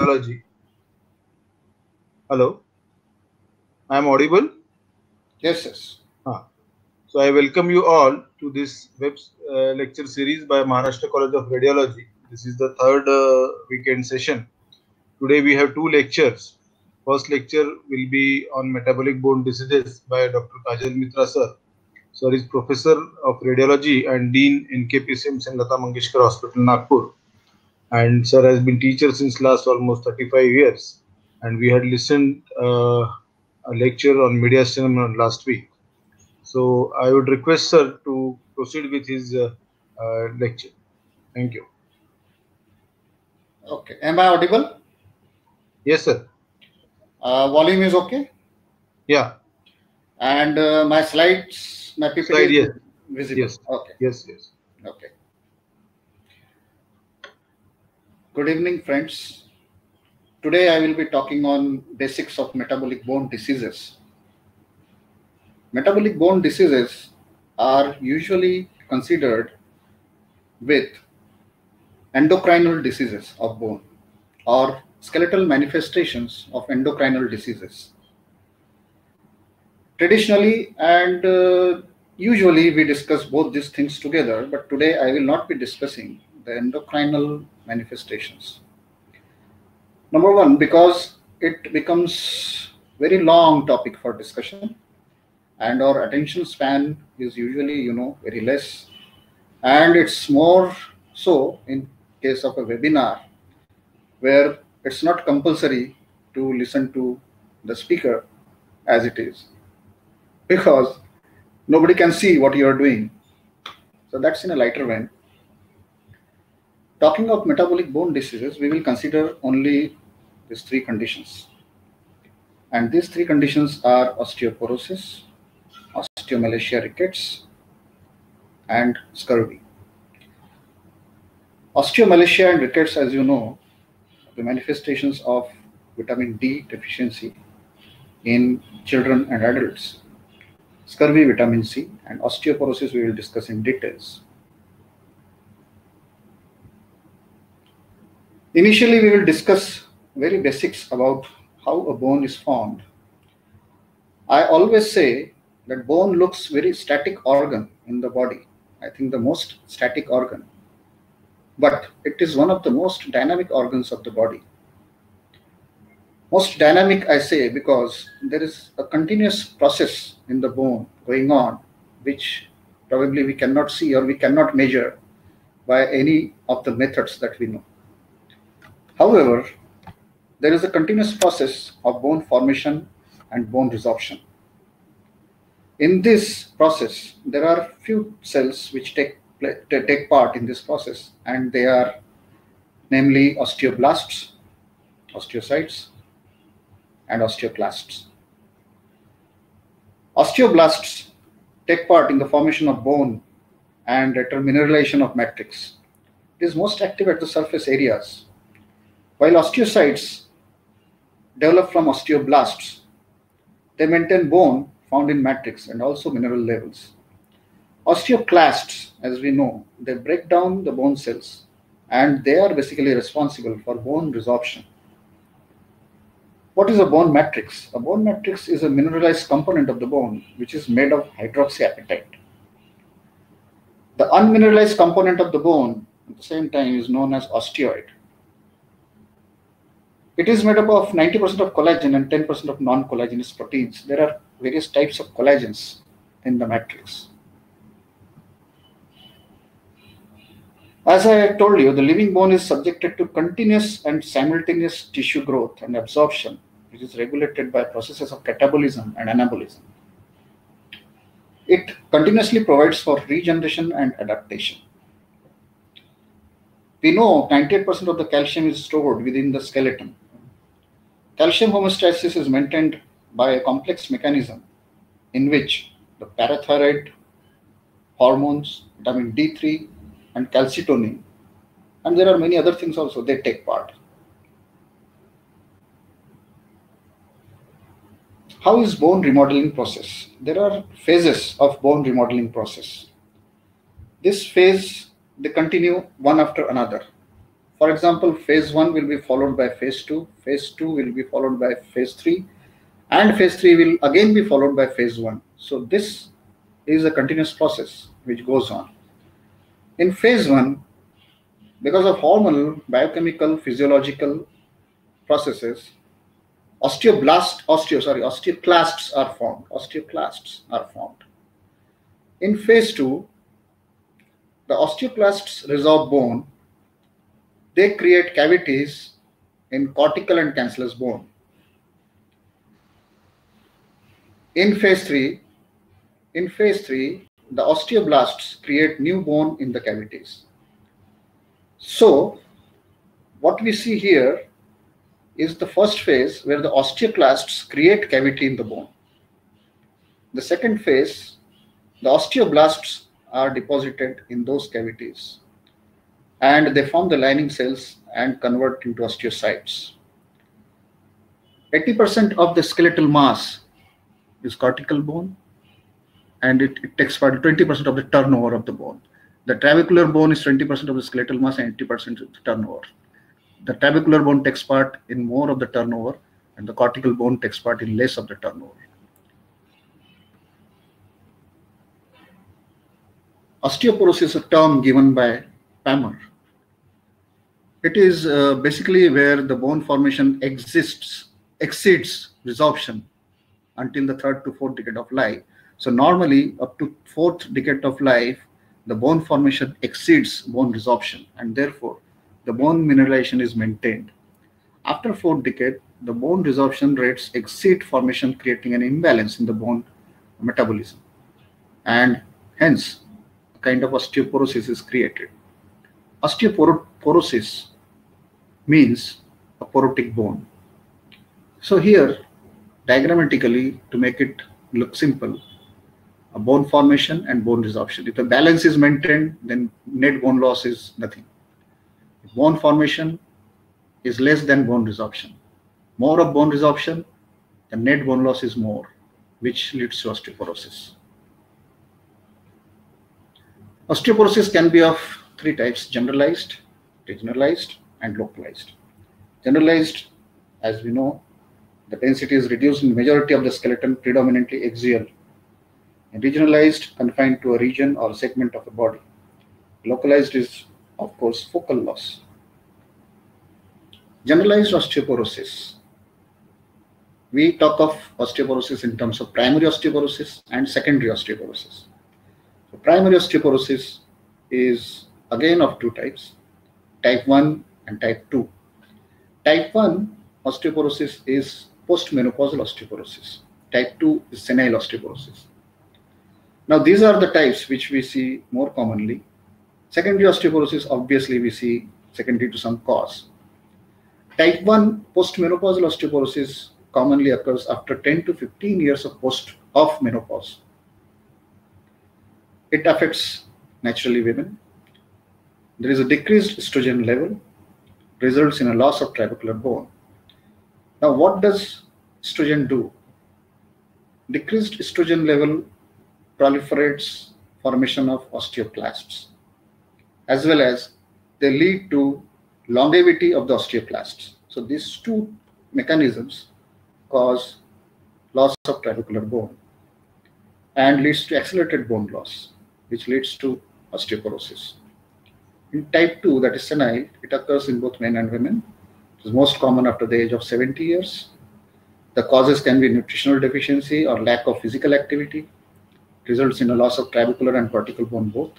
Radiology. Hello, I am audible. Yes, yes. Ah. So I welcome you all to this web uh, lecture series by Maharashtra College of Radiology. This is the third uh, weekend session. Today we have two lectures. First lecture will be on metabolic bone diseases by Dr. Kajal Mitra sir. Sir is professor of radiology and dean in KPCM Lata Mangeshkar Hospital, Nagpur. And sir has been teacher since last almost 35 years. And we had listened uh, a lecture on mediastinum last week. So I would request sir to proceed with his uh, uh, lecture. Thank you. Okay. Am I audible? Yes, sir. Uh, volume is okay? Yeah. And uh, my slides, my PPT Slide, yes. visible? Yes. Okay. Yes, yes. Okay. Good evening, friends. Today I will be talking on basics of metabolic bone diseases. Metabolic bone diseases are usually considered with endocrinal diseases of bone or skeletal manifestations of endocrinal diseases. Traditionally and uh, usually we discuss both these things together, but today I will not be discussing the endocrinal manifestations. Number one, because it becomes very long topic for discussion and our attention span is usually, you know, very less. And it's more so in case of a webinar where it's not compulsory to listen to the speaker as it is because nobody can see what you are doing. So that's in a lighter vein. Talking of metabolic bone diseases, we will consider only these three conditions. And these three conditions are osteoporosis, osteomalacia rickets, and scurvy. Osteomalacia and rickets, as you know, the manifestations of vitamin D deficiency in children and adults. Scurvy, vitamin C, and osteoporosis we will discuss in details. Initially, we will discuss very basics about how a bone is formed. I always say that bone looks very static organ in the body. I think the most static organ. But it is one of the most dynamic organs of the body. Most dynamic, I say, because there is a continuous process in the bone going on, which probably we cannot see or we cannot measure by any of the methods that we know. However, there is a continuous process of bone formation and bone resorption. In this process, there are few cells which take, take part in this process, and they are namely osteoblasts, osteocytes, and osteoclasts. Osteoblasts take part in the formation of bone and mineralization of matrix. It is most active at the surface areas, while osteocytes develop from osteoblasts. They maintain bone found in matrix and also mineral levels. Osteoclasts, as we know, they break down the bone cells and they are basically responsible for bone resorption. What is a bone matrix? A bone matrix is a mineralized component of the bone which is made of hydroxyapatite. The unmineralized component of the bone at the same time is known as osteoid. It is made up of 90% of collagen and 10% of non-collagenous proteins. There are various types of collagens in the matrix. As I told you, the living bone is subjected to continuous and simultaneous tissue growth and absorption, which is regulated by processes of catabolism and anabolism. It continuously provides for regeneration and adaptation. We know 98% of the calcium is stored within the skeleton. Calcium homeostasis is maintained by a complex mechanism in which the parathyroid hormones, vitamin D3, and calcitonin, and there are many other things also, they take part. How is bone remodeling process? There are phases of bone remodeling process. This phase, they continue one after another. For example, phase one will be followed by phase two, phase two will be followed by phase three, and phase three will again be followed by phase one. So this is a continuous process which goes on. In phase one, because of hormonal, biochemical, physiological processes, osteoblast, osteo, sorry, osteoclasts are formed. Osteoclasts are formed. In phase two, the osteoclasts resorb bone. They create cavities in cortical and cancellous bone. In phase three, in phase three, the osteoblasts create new bone in the cavities. So, what we see here is the first phase where the osteoclasts create cavity in the bone. The second phase, the osteoblasts are deposited in those cavities and they form the lining cells and convert into osteocytes. 80% of the skeletal mass is cortical bone and it, it takes part 20% of the turnover of the bone. The trabecular bone is 20% of the skeletal mass and 80% of the turnover. The trabecular bone takes part in more of the turnover and the cortical bone takes part in less of the turnover. Osteoporosis is a term given by Palmer. It is uh, basically where the bone formation exists, exceeds resorption until the third to fourth decade of life. So normally up to fourth decade of life, the bone formation exceeds bone resorption and therefore the bone mineralization is maintained. After fourth decade, the bone resorption rates exceed formation creating an imbalance in the bone metabolism and hence a kind of osteoporosis is created. Osteoporosis means a porotic bone. So here diagrammatically to make it look simple, a bone formation and bone resorption. If the balance is maintained, then net bone loss is nothing. If bone formation is less than bone resorption. More of bone resorption, the net bone loss is more, which leads to osteoporosis. Osteoporosis can be of three types, generalized, regionalized, and localized. Generalized, as we know, the density is reduced in majority of the skeleton, predominantly axial. And regionalized, confined to a region or segment of the body. Localized is, of course, focal loss. Generalized osteoporosis. We talk of osteoporosis in terms of primary osteoporosis and secondary osteoporosis. So primary osteoporosis is again of two types, type 1 and type 2. Type 1 osteoporosis is postmenopausal osteoporosis. Type 2 is senile osteoporosis. Now, these are the types which we see more commonly. Secondary osteoporosis, obviously, we see secondary to some cause. Type 1 postmenopausal osteoporosis commonly occurs after 10 to 15 years of post of menopause. It affects naturally women. There is a decreased estrogen level, results in a loss of trabecular bone. Now, what does estrogen do? Decreased estrogen level proliferates formation of osteoclasts, as well as they lead to longevity of the osteoclasts. So these two mechanisms cause loss of trabecular bone and leads to accelerated bone loss, which leads to osteoporosis. In type 2, that is senile, it occurs in both men and women. It is most common after the age of 70 years. The causes can be nutritional deficiency or lack of physical activity, it results in a loss of trabecular and cortical bone both,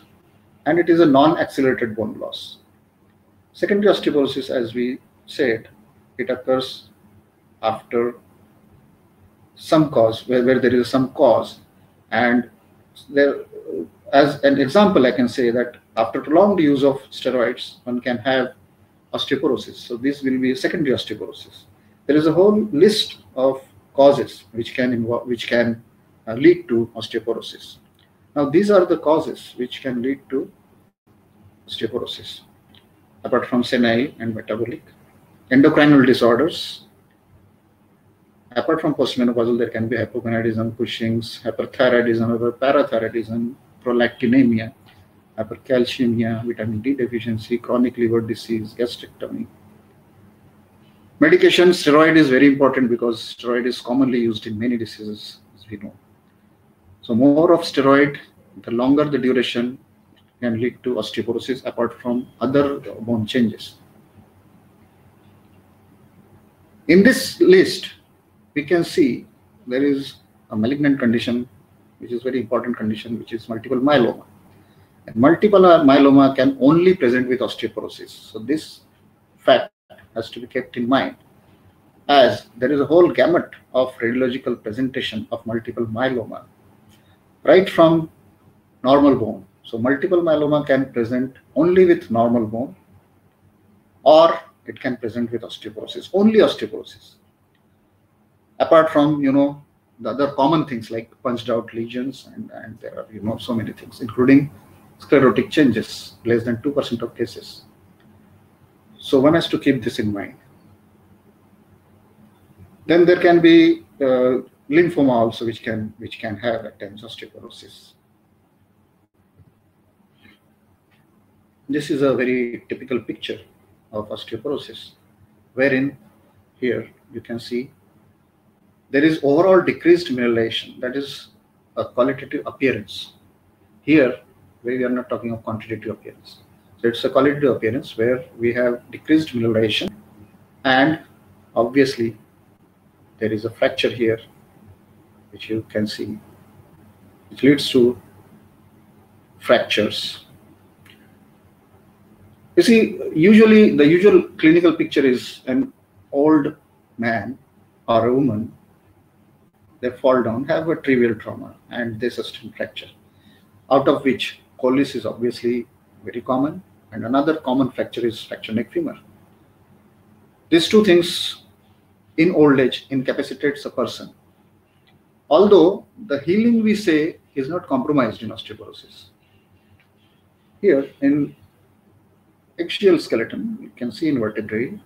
and it is a non-accelerated bone loss. Secondary osteoporosis, as we said, it occurs after some cause, where, where there is some cause, and there, as an example, I can say that after prolonged use of steroids, one can have osteoporosis. So this will be secondary osteoporosis. There is a whole list of causes which can involve, which can uh, lead to osteoporosis. Now these are the causes which can lead to osteoporosis, apart from senile and metabolic. Endocrinal disorders. Apart from postmenopausal, there can be hypogonadism, Cushing's, hyperthyroidism, hyperparathyroidism, prolactinemia, hypercalcemia, vitamin D deficiency, chronic liver disease, gastrectomy. Medication, steroid is very important because steroid is commonly used in many diseases, as we know. So more of steroid, the longer the duration can lead to osteoporosis apart from other bone changes. In this list, we can see there is a malignant condition, which is very important condition, which is multiple myeloma. And multiple myeloma can only present with osteoporosis. So this fact has to be kept in mind as there is a whole gamut of radiological presentation of multiple myeloma right from normal bone. So multiple myeloma can present only with normal bone or it can present with osteoporosis, only osteoporosis. Apart from, you know, the other common things like punched out lesions and, and there are, you know, so many things, including sclerotic changes, less than 2% of cases. So one has to keep this in mind. Then there can be uh, lymphoma also, which can which can have at times osteoporosis. This is a very typical picture of osteoporosis, wherein here you can see there is overall decreased mineralization, that is a qualitative appearance. Here, where we are not talking of quantitative appearance. So it's a qualitative appearance where we have decreased mineralization and obviously there is a fracture here, which you can see, which leads to fractures you see, usually the usual clinical picture is an old man or a woman, they fall down, have a trivial trauma, and they sustain fracture, out of which Colles is obviously very common, and another common fracture is fracture neck femur. These two things in old age incapacitates a person. Although the healing we say is not compromised in osteoporosis. Here in axial skeleton, you can see in vertebrae,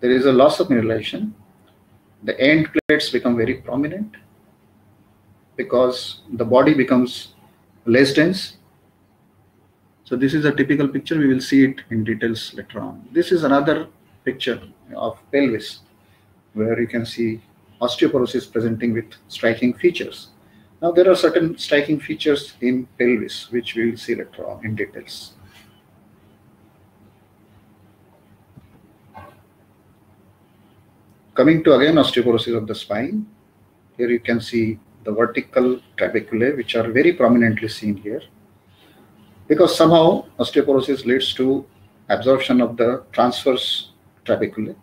there is a loss of mineralization. The end plates become very prominent because the body becomes less dense. So this is a typical picture. We will see it in details later on. This is another picture of pelvis where you can see osteoporosis presenting with striking features. Now there are certain striking features in pelvis which we will see later on in details. Coming to again osteoporosis of the spine, here you can see the vertical trabeculae, which are very prominently seen here. Because somehow osteoporosis leads to absorption of the transverse trabeculae.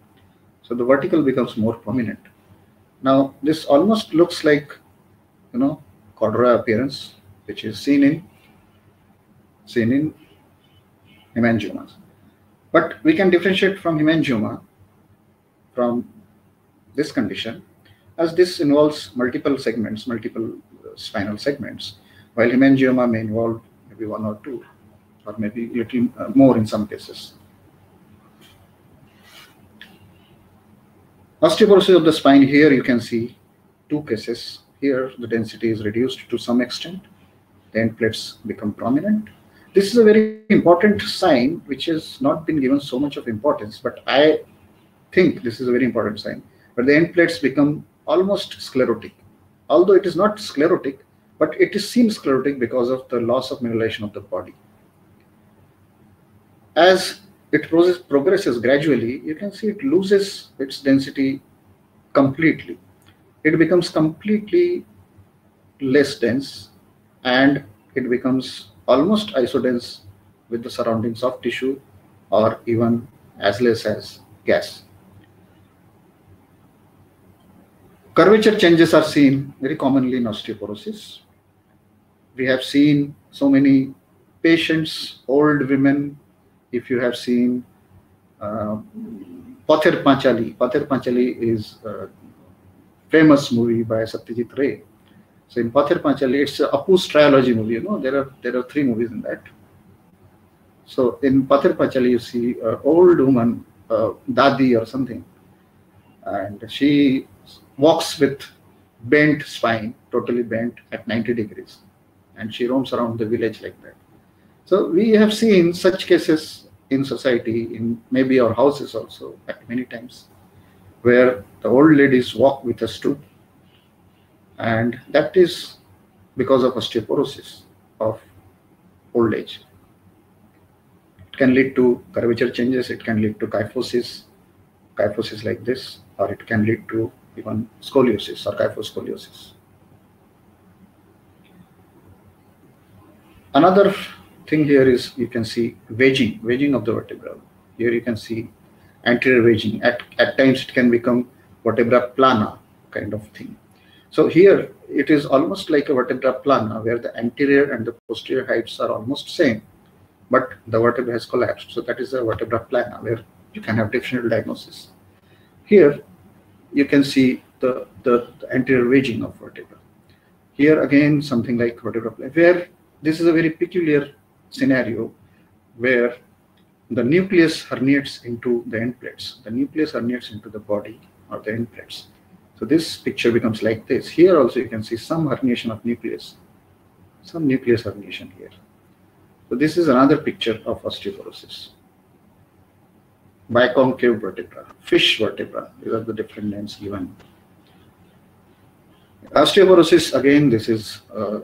So the vertical becomes more prominent. Now, this almost looks like, you know, corduroy appearance, which is seen in seen in hemangiomas. But we can differentiate from hemangioma from this condition, as this involves multiple segments, multiple uh, spinal segments, while hemangioma may involve maybe one or two, or maybe little uh, more in some cases. Osteoporosis of the spine, here you can see two cases. Here the density is reduced to some extent, the end plates become prominent. This is a very important sign which has not been given so much of importance, but I think this is a very important sign but the end plates become almost sclerotic. Although it is not sclerotic, but it seems sclerotic because of the loss of mineralization of the body. As it progresses gradually, you can see it loses its density completely. It becomes completely less dense and it becomes almost isodense with the surrounding soft tissue or even as less as gas. Curvature changes are seen very commonly in osteoporosis. We have seen so many patients, old women, if you have seen uh, Pather Panchali. Pather Panchali is a famous movie by Satyajit Ray. So in Pather Panchali, it's a Apu's trilogy movie. You know, there are there are three movies in that. So in Pather Panchali, you see an old woman, uh, Dadi or something, and she walks with bent spine, totally bent at 90 degrees. And she roams around the village like that. So we have seen such cases in society, in maybe our houses also, at many times, where the old ladies walk with a stoop, and that is because of osteoporosis of old age. It can lead to curvature changes, it can lead to kyphosis, kyphosis like this, or it can lead to even scoliosis or kyphoscoliosis. Another thing here is you can see wedging, wedging of the vertebra. Here you can see anterior wedging. At, at times it can become vertebra plana kind of thing. So here it is almost like a vertebra plana where the anterior and the posterior heights are almost same, but the vertebra has collapsed. So that is a vertebra plana where you can have differential diagnosis. Here you can see the, the, the anterior wedging of vertebra. Here again something like vertebra plana where this is a very peculiar scenario where the nucleus herniates into the end plates. The nucleus herniates into the body or the end plates. So this picture becomes like this. Here also you can see some herniation of nucleus, some nucleus herniation here. So this is another picture of osteoporosis. Biconcave vertebra, fish vertebra, these are the different names given. Osteoporosis, again, this is uh,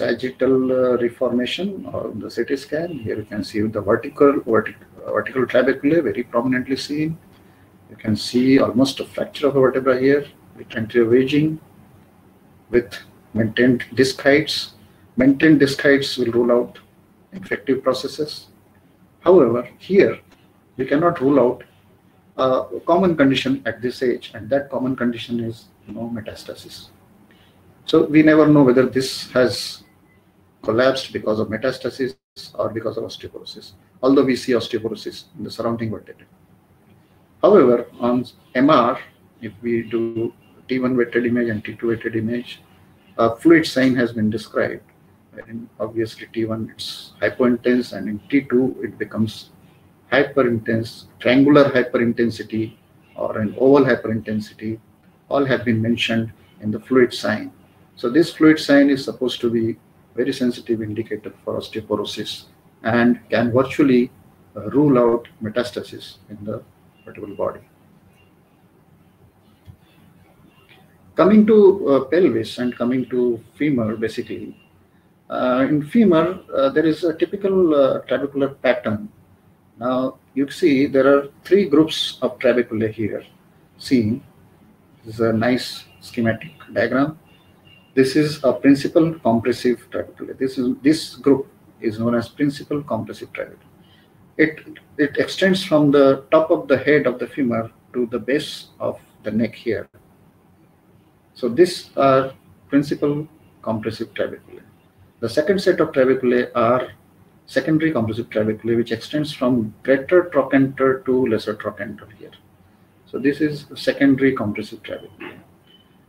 sagittal uh, reformation on the CT scan. Here you can see the vertical, vertical, vertical trabeculae very prominently seen. You can see almost a fracture of the vertebra here with anterior with maintained disc heights. Maintained disc heights will rule out infective processes. However, here we cannot rule out a common condition at this age, and that common condition is you know, metastasis. So we never know whether this has collapsed because of metastasis or because of osteoporosis, although we see osteoporosis in the surrounding vertebrae. However, on MR, if we do T1 weighted image and T2 weighted image, a fluid sign has been described. In obviously T1 it's hypointense and in T2 it becomes hyperintense, triangular hyperintensity or an oval hyperintensity all have been mentioned in the fluid sign. So this fluid sign is supposed to be very sensitive indicator for osteoporosis and can virtually uh, rule out metastasis in the vertebral body. Coming to uh, pelvis and coming to femur, basically, uh, in femur, uh, there is a typical uh, trabecular pattern. Now, you see there are three groups of trabeculae here seen. This is a nice schematic diagram. This is a principal compressive trabeculae. This is this group is known as principal compressive trabeculae. It it extends from the top of the head of the femur to the base of the neck here. So these are principal compressive trabeculae. The second set of trabeculae are secondary compressive trabeculae, which extends from greater trochanter to lesser trochanter here. So this is secondary compressive trabeculae.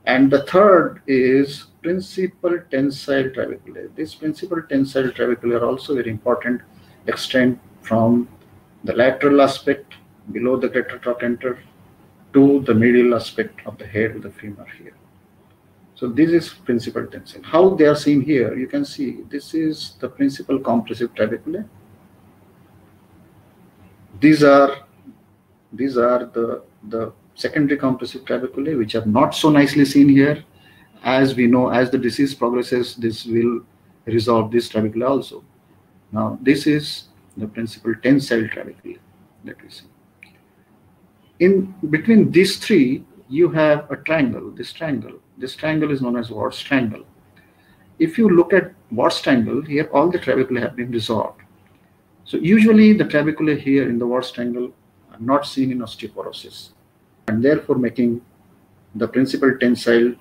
And the third is principal tensile trabeculae. This principal tensile trabeculae are also very important, extend from the lateral aspect below the greater trochanter to the medial aspect of the head of the femur here. So this is principal tensile. How they are seen here, you can see this is the principal compressive trabeculae. These are these are the the secondary compressive trabeculae, which are not so nicely seen here. As we know, as the disease progresses, this will resolve this trabeculae also. Now, this is the principal tensile trabeculae that we see. In between these three, you have a triangle, this triangle. This triangle is known as Ward's triangle. If you look at Ward's triangle, here all the trabeculae have been resolved. So usually the trabeculae here in the Ward's triangle are not seen in osteoporosis and therefore making the principal tensile,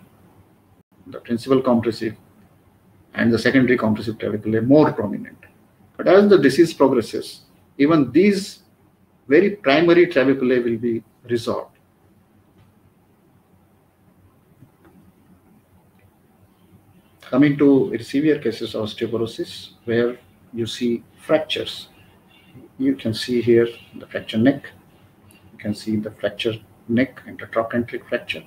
the principal compressive, and the secondary compressive trabeculae more prominent. But as the disease progresses, even these very primary trabeculae will be resolved. Coming to severe cases of osteoporosis, where you see fractures. You can see here the fracture neck. You can see the fracture neck and the trochanteric fracture.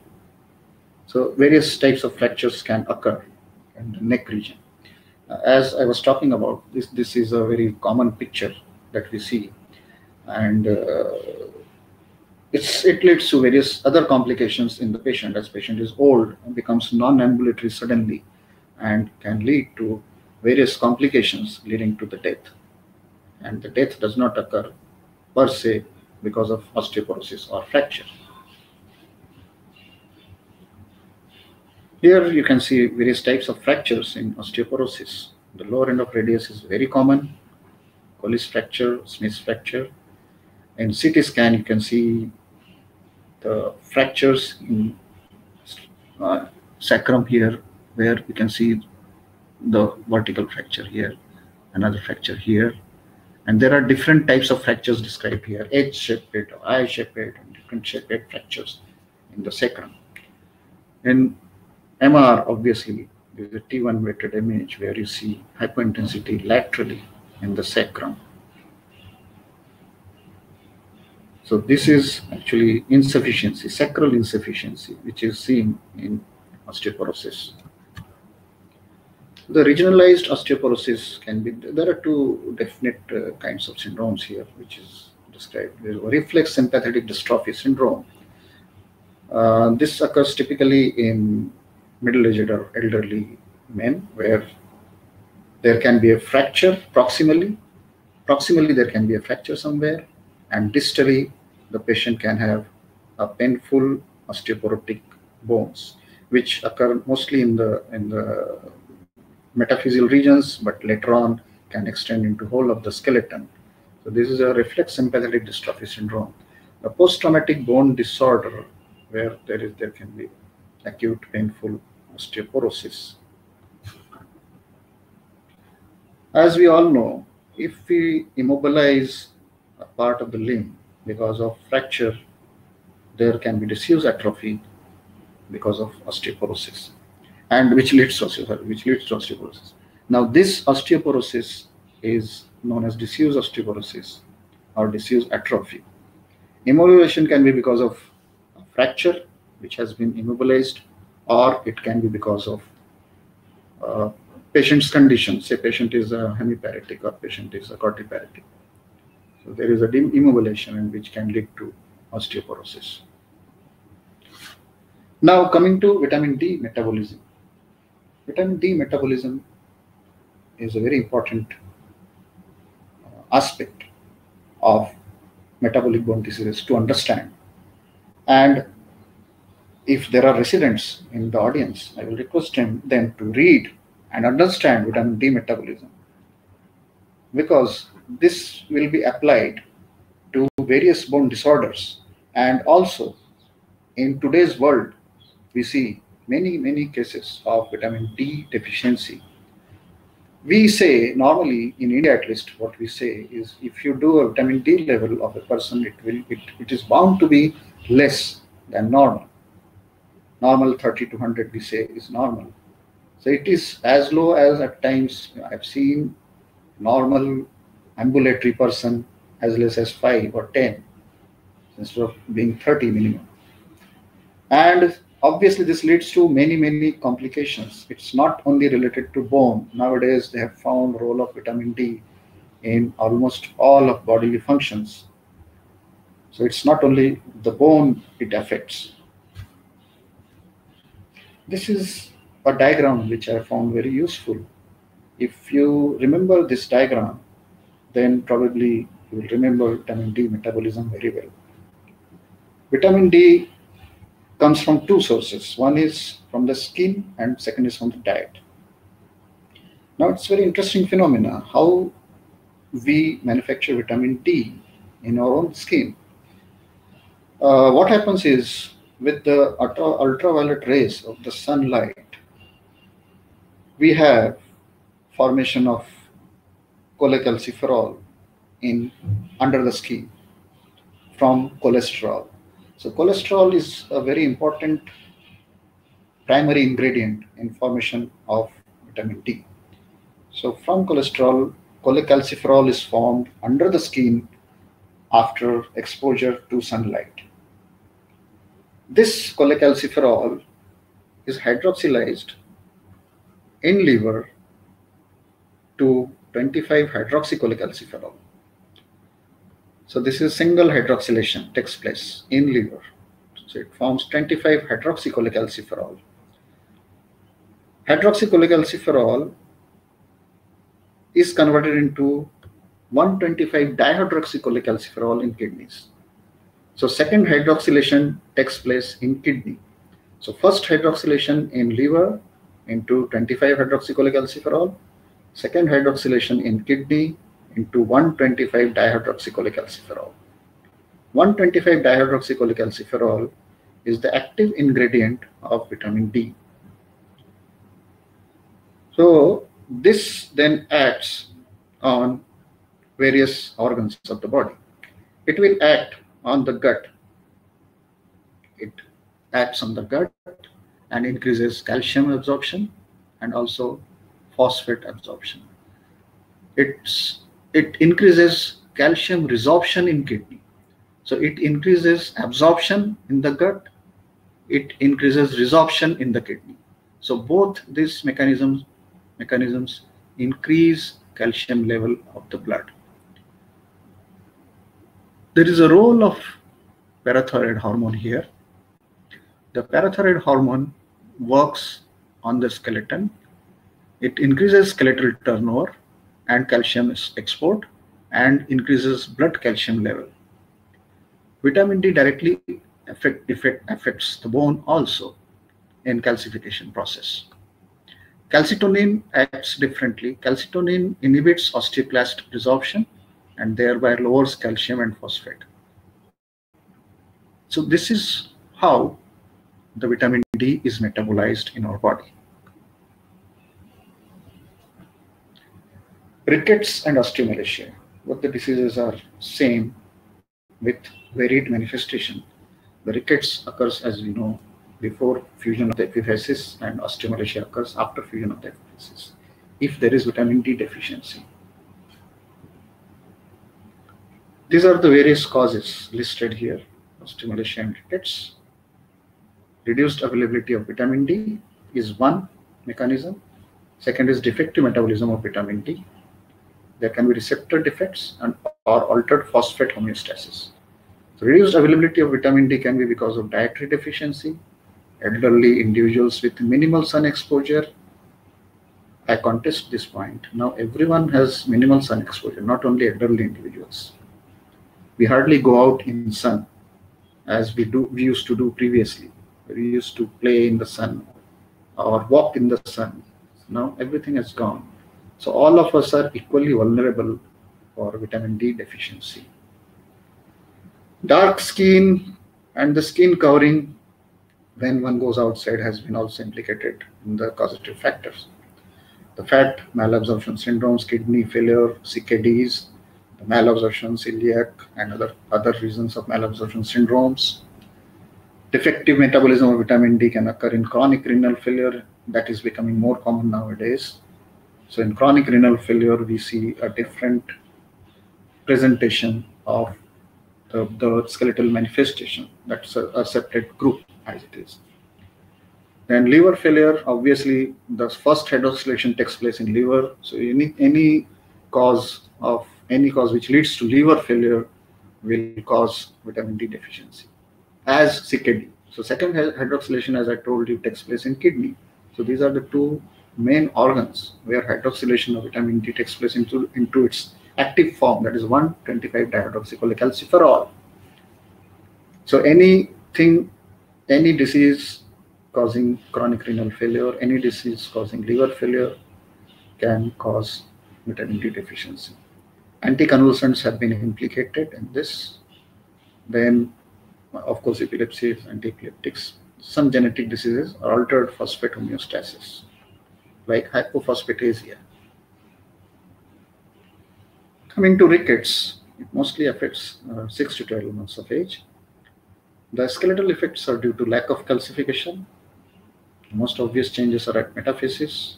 So various types of fractures can occur in the neck region. as I was talking about, this, this is a very common picture that we see. And uh, it's, it leads to various other complications in the patient as patient is old and becomes non-ambulatory suddenly and can lead to various complications leading to the death. And the death does not occur per se because of osteoporosis or fracture. Here you can see various types of fractures in osteoporosis. The lower end of radius is very common, Colles fracture, Smith fracture. In CT scan, you can see the fractures in uh, sacrum here, where you can see the vertical fracture here, another fracture here. And there are different types of fractures described here, H-shaped I-shaped and different shaped fractures in the sacrum. In MR, obviously, is a T1 weighted image where you see hypointensity laterally in the sacrum. So this is actually insufficiency, sacral insufficiency, which is seen in osteoporosis. The regionalized osteoporosis can be, there are two definite uh, kinds of syndromes here, which is described. There's reflex sympathetic dystrophy syndrome. Uh, this occurs typically in middle-aged or elderly men where there can be a fracture proximally. Proximally, there can be a fracture somewhere, and distally, the patient can have a painful osteoporotic bones, which occur mostly in the in the metaphyseal regions, but later on can extend into whole of the skeleton. So this is a reflex sympathetic dystrophy syndrome. A post-traumatic bone disorder where there is there can be acute painful osteoporosis. As we all know, if we immobilize a part of the limb because of fracture, there can be disuse atrophy because of osteoporosis and which leads to osteoporosis, which leads to osteoporosis. Now, this osteoporosis is known as disuse osteoporosis or disuse atrophy. Immobilization can be because of fracture, which has been immobilized, or it can be because of uh, patient's condition. Say patient is a hemiparetic or patient is a quadriparetic. So there is a immobilization which can lead to osteoporosis. Now coming to vitamin D metabolism. Vitamin D metabolism is a very important uh, aspect of metabolic bone diseases to understand. And if there are residents in the audience, I will request them, them to read and understand vitamin D metabolism because this will be applied to various bone disorders. And also in today's world we see many many cases of vitamin D deficiency. We say normally in India at least what we say is if you do a vitamin D level of a person it will it, it is bound to be less than normal normal 30 to 100 we say is normal so it is as low as at times I've seen normal ambulatory person as less as 5 or 10 instead of being 30 minimum. And obviously this leads to many, many complications. It's not only related to bone. Nowadays they have found role of vitamin D in almost all of bodily functions. So it's not only the bone it affects. This is a diagram which I found very useful. If you remember this diagram, then probably you will remember vitamin D metabolism very well. Vitamin D comes from two sources. One is from the skin and second is from the diet. Now it's very interesting phenomena how we manufacture vitamin D in our own skin. Uh, what happens is with the ultra, ultraviolet rays of the sunlight, we have formation of cholecalciferol in under the skin from cholesterol. So cholesterol is a very important primary ingredient in formation of vitamin D. So from cholesterol, cholecalciferol is formed under the skin after exposure to sunlight. This cholecalciferol is hydroxylized in liver to 25 hydroxycholecalciferol. So this is single hydroxylation takes place in liver. So it forms 25 hydroxycholecalciferol. Hydroxycholecalciferol is converted into 125 dihydroxycholecalciferol in kidneys. So second hydroxylation takes place in kidney. So first hydroxylation in liver into 25 hydroxycholecalciferol, second hydroxylation in kidney into 125 dihydroxycholecalciferol. 125 dihydroxycholecalciferol is the active ingredient of vitamin D. So this then acts on various organs of the body. It will act on the gut. It acts on the gut and increases calcium absorption and also phosphate absorption. It's, it increases calcium resorption in kidney. So it increases absorption in the gut, it increases resorption in the kidney. So both these mechanisms mechanisms increase calcium level of the blood. There is a role of parathyroid hormone here. The parathyroid hormone works on the skeleton. It increases skeletal turnover and calcium export and increases blood calcium level. Vitamin D directly effect, affects the bone also in calcification process. Calcitonin acts differently. Calcitonin inhibits osteoclast resorption and thereby lowers calcium and phosphate. So this is how the vitamin D is metabolized in our body. Rickets and osteomalacia, both the diseases are same with varied manifestation. The rickets occurs, as we know, before fusion of the epiphysis and osteomalacia occurs after fusion of the epiphysis if there is vitamin D deficiency. These are the various causes listed here, osteomalacia and rickets. Reduced availability of vitamin D is one mechanism. Second is defective metabolism of vitamin D. There can be receptor defects and or altered phosphate homeostasis. So reduced availability of vitamin D can be because of dietary deficiency, elderly individuals with minimal sun exposure. I contest this point. Now everyone has minimal sun exposure, not only elderly individuals. We hardly go out in sun as we do we used to do previously. We used to play in the sun or walk in the sun. Now everything has gone. So all of us are equally vulnerable for vitamin D deficiency. Dark skin and the skin covering when one goes outside has been also implicated in the causative factors. The fat malabsorption syndromes, kidney failure, CKDs, malabsorption, celiac, and other, other reasons of malabsorption syndromes. Defective metabolism of vitamin D can occur in chronic renal failure. That is becoming more common nowadays. So in chronic renal failure, we see a different presentation of the, the skeletal manifestation. That's a, a separate group as it is. Then liver failure, obviously the first head hydroxylation takes place in liver. So any, any cause of any cause which leads to liver failure will cause vitamin D deficiency as CKD. So second hydroxylation, as I told you, takes place in kidney. So these are the two main organs where hydroxylation of vitamin D takes place into, into its active form, that is 125 dihydroxycholecalciferol. So anything any disease causing chronic renal failure, any disease causing liver failure can cause vitamin D deficiency. Anticonvulsants have been implicated in this. Then, of course, epilepsy, antiepileptics. Some genetic diseases are altered phosphate homeostasis, like hypophosphatasia. Coming to rickets, it mostly affects uh, 6 to 12 months of age. The skeletal effects are due to lack of calcification. Most obvious changes are at metaphysis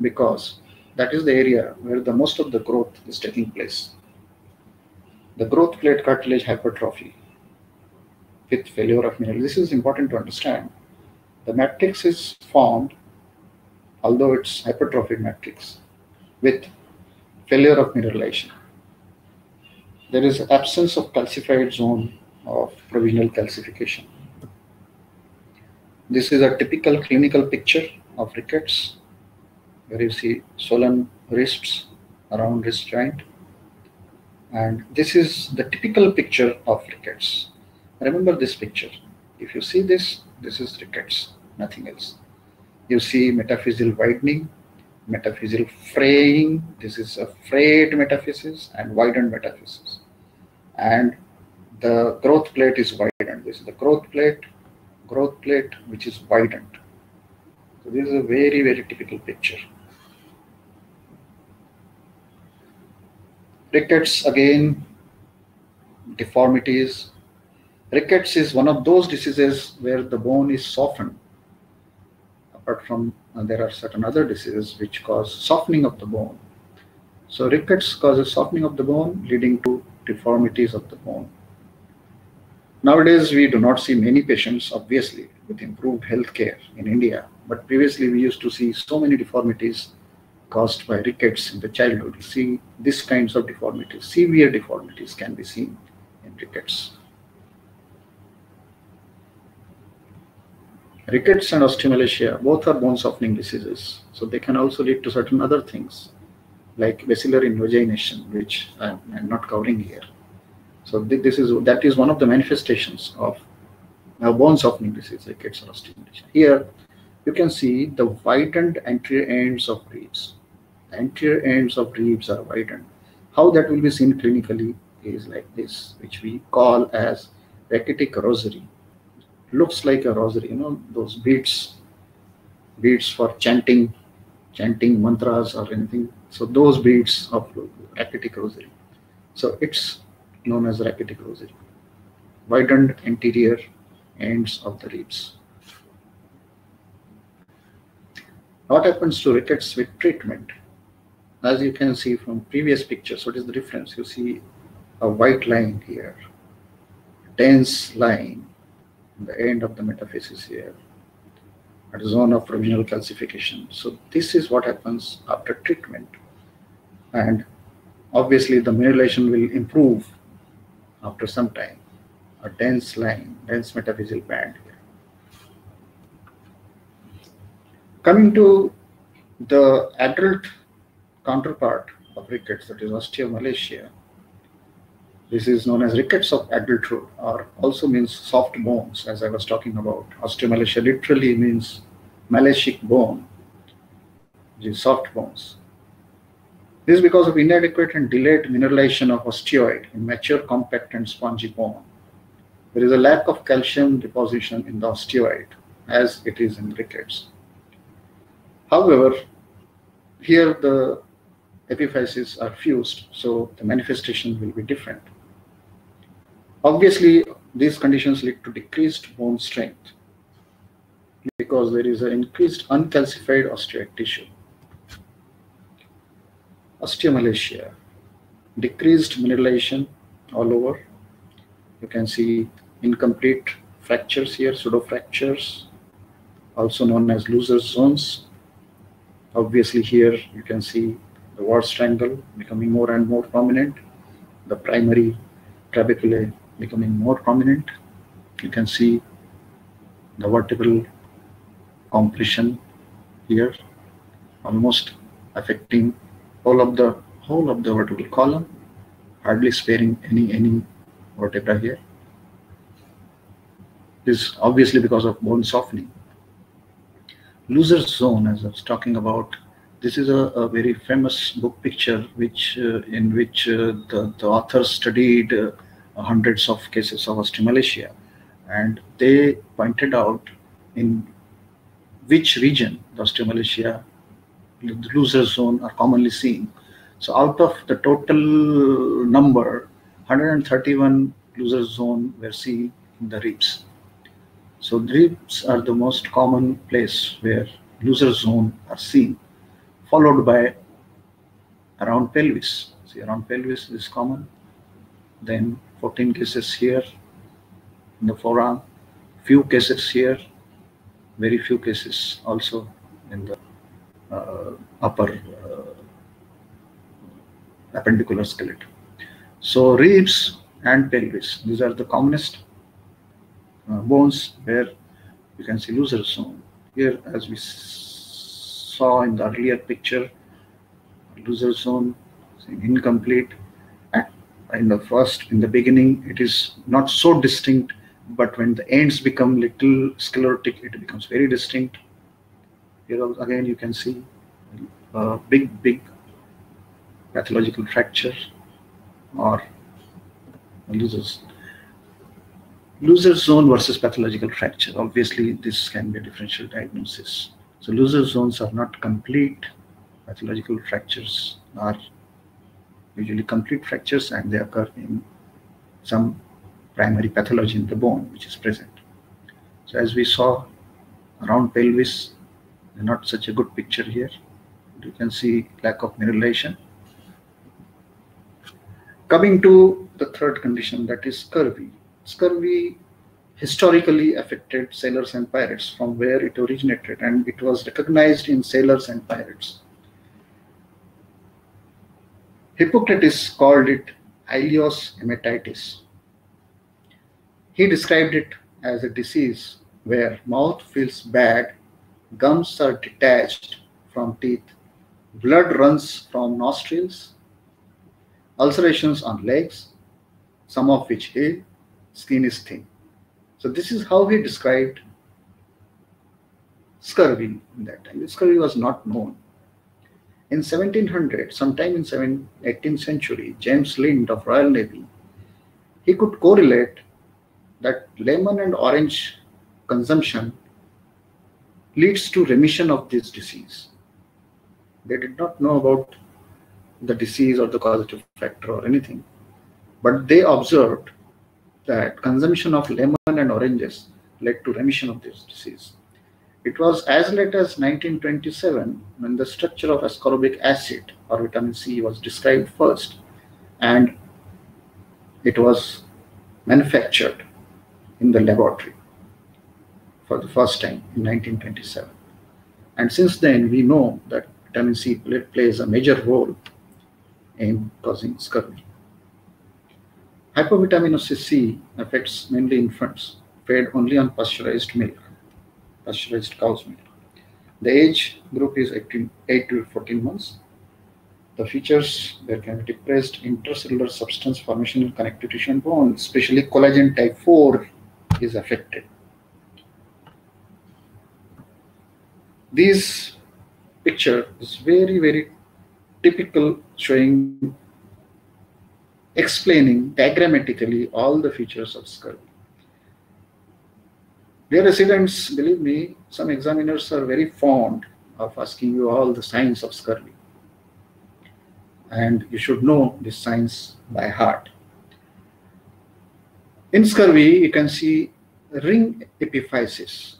because that is the area where the most of the growth is taking place. The growth plate cartilage hypertrophy with failure of mineral. This is important to understand. The matrix is formed, although it's hypertrophic matrix, with failure of mineralization. There is absence of calcified zone of provisional calcification. This is a typical clinical picture of rickets where you see swollen wrists around wrist joint. And this is the typical picture of rickets. Remember this picture. If you see this, this is rickets, nothing else. You see metaphyseal widening, metaphyseal fraying. This is a frayed metaphysis and widened metaphysis. And the growth plate is widened. This is the growth plate, growth plate, which is widened. So this is a very, very typical picture. Rickets again, deformities. Rickets is one of those diseases where the bone is softened. Apart from uh, there are certain other diseases which cause softening of the bone. So rickets causes softening of the bone leading to deformities of the bone. Nowadays, we do not see many patients, obviously, with improved healthcare in India. But previously, we used to see so many deformities caused by rickets in the childhood. You See, these kinds of deformities, severe deformities can be seen in rickets. Rickets and osteomalacia both are bone softening diseases, so they can also lead to certain other things like basilar invagination, which I'm, I'm not covering here. So this is that is one of the manifestations of now bone softening disease, rickets or osteomalacia. Here you can see the widened anterior ends of ribs. The anterior ends of ribs are widened. How that will be seen clinically is like this, which we call as rachitic rosary. Looks like a rosary, you know, those beads, beads for chanting, chanting mantras or anything. So those beads of rachitic rosary. So it's known as rachitic rosary. Widened anterior ends of the ribs. What happens to rickets with treatment? As you can see from previous pictures, what is the difference? You see a white line here, dense line, the end of the metaphysis here, at the zone of provisional calcification. So this is what happens after treatment. And obviously the mineralization will improve after some time. A dense line, dense metaphyseal band here. Coming to the adult counterpart of rickets, that is osteomalacia. This is known as rickets of adulthood, or also means soft bones, as I was talking about. Osteomalacia literally means malachic bone, which is soft bones. This is because of inadequate and delayed mineralization of osteoid in mature, compact, and spongy bone. There is a lack of calcium deposition in the osteoid, as it is in rickets. However, here the epiphyses are fused, so the manifestation will be different. Obviously, these conditions lead to decreased bone strength because there is an increased uncalcified osteoid tissue. Osteomalacia, decreased mineralization all over. You can see incomplete fractures here, pseudo fractures, also known as Looser zones. Obviously here you can see the Ward's triangle becoming more and more prominent, the primary trabeculae becoming more prominent. You can see the vertebral compression here, almost affecting all of the whole of the vertebral column, hardly sparing any any vertebra here. This is obviously because of bone softening. Looser's zone, as I was talking about, this is a, a very famous book picture which uh, in which uh, the, the authors studied uh, hundreds of cases of osteomalacia. And they pointed out in which region the osteomalacia the Looser zone are commonly seen. So out of the total number 131 Looser zone were seen in the ribs so ribs are the most common place where Looser zone are seen followed by around pelvis. See around pelvis is common. Then 14 cases here in the forearm, few cases here, very few cases also in the uh, upper uh, appendicular skeleton. So ribs and pelvis, these are the commonest uh, bones where you can see Looser zone. Here, as we saw in the earlier picture, Looser zone incomplete. In the first, in the beginning, it is not so distinct, but when the ends become little sclerotic, it becomes very distinct. Here again, you can see a big, big pathological fracture or Looser's Looser zone versus pathological fracture. Obviously, this can be a differential diagnosis. So Looser zones are not complete. Pathological fractures are usually complete fractures and they occur in some primary pathology in the bone which is present. So as we saw around pelvis, not such a good picture here. You can see lack of mineralization. Coming to the third condition that is scurvy. Scurvy historically affected sailors and pirates from where it originated and it was recognized in sailors and pirates. Hippocrates called it ileos hematitis. He described it as a disease where mouth feels bad, gums are detached from teeth, blood runs from nostrils, ulcerations on legs, some of which heal, skin is thin. So this is how he described scurvy in that time. Scurvy was not known. In 1700, sometime in 18th century, James Lind of Royal Navy, he could correlate that lemon and orange consumption leads to remission of this disease. They did not know about the disease or the causative factor or anything, but they observed that consumption of lemon and oranges led to remission of this disease. It was as late as 1927 when the structure of ascorbic acid or vitamin C was described first and it was manufactured in the laboratory for the first time in 1927. And since then, we know that vitamin C plays a major role in causing scurvy. Hypovitaminosis C affects mainly infants fed only on pasteurized milk, pasteurized cow's milk. The age group is 18, 8 to 14 months. The features there can be depressed intracellular substance formation in connective tissue and bone, especially collagen type 4 is affected. This picture is very, very typical showing explaining diagrammatically all the features of scurvy. Dear residents, believe me, some examiners are very fond of asking you all the signs of scurvy. And you should know these signs by heart. In scurvy, you can see ring epiphysis.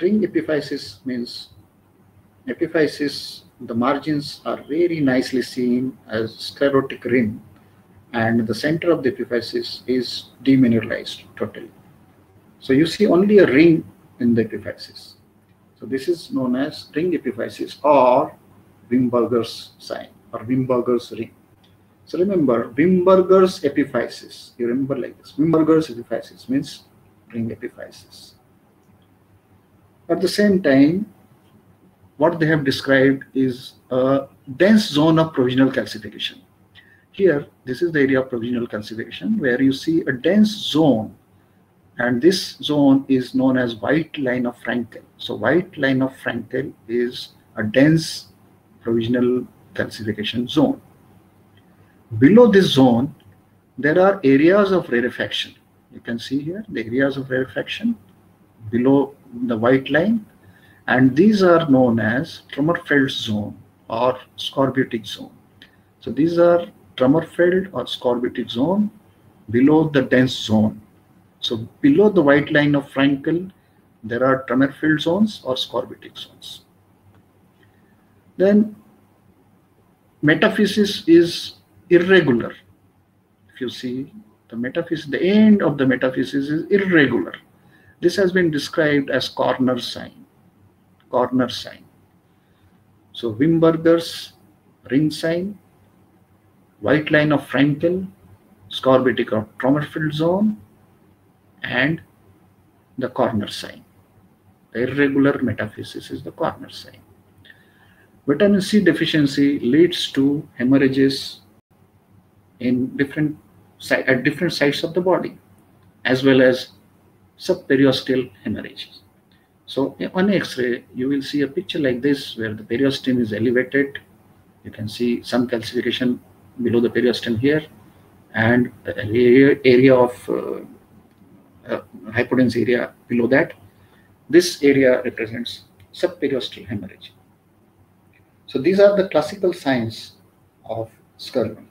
Ring epiphysis means epiphysis, the margins are very nicely seen as sclerotic rim and the center of the epiphysis is demineralized totally. So you see only a ring in the epiphysis. So this is known as ring epiphysis or Wimberger's sign or Wimberger's ring. So remember Wimberger's epiphysis. You remember like this. Wimberger's epiphysis means ring epiphysis. At the same time, what they have described is a dense zone of provisional calcification. Here, this is the area of provisional calcification where you see a dense zone and this zone is known as white line of Frankel. So white line of Frankel is a dense provisional calcification zone. Below this zone, there are areas of rarefaction. You can see here the areas of rarefaction below the white line and these are known as Trümmerfeld zone or scorbutic zone. So these are Trümmerfeld or scorbutic zone below the dense zone. So below the white line of Frankel, there are Trümmerfeld zones or scorbutic zones. Then metaphysis is irregular. If you see the metaphysis, the end of the metaphysis is irregular. This has been described as corner sign, corner sign. So Wimberger's ring sign white line of Frankel, scorbutic or Trümmerfeld zone, and the corner sign. The irregular metaphysis is the corner sign. Vitamin C deficiency leads to hemorrhages in different at different sites of the body, as well as subperiosteal hemorrhages. So on X-ray, you will see a picture like this where the periosteum is elevated. You can see some calcification below the periosteum here, and area, of uh, uh, hypodense area below that. This area represents subperiosteal hemorrhage. So these are the classical signs of scurvy.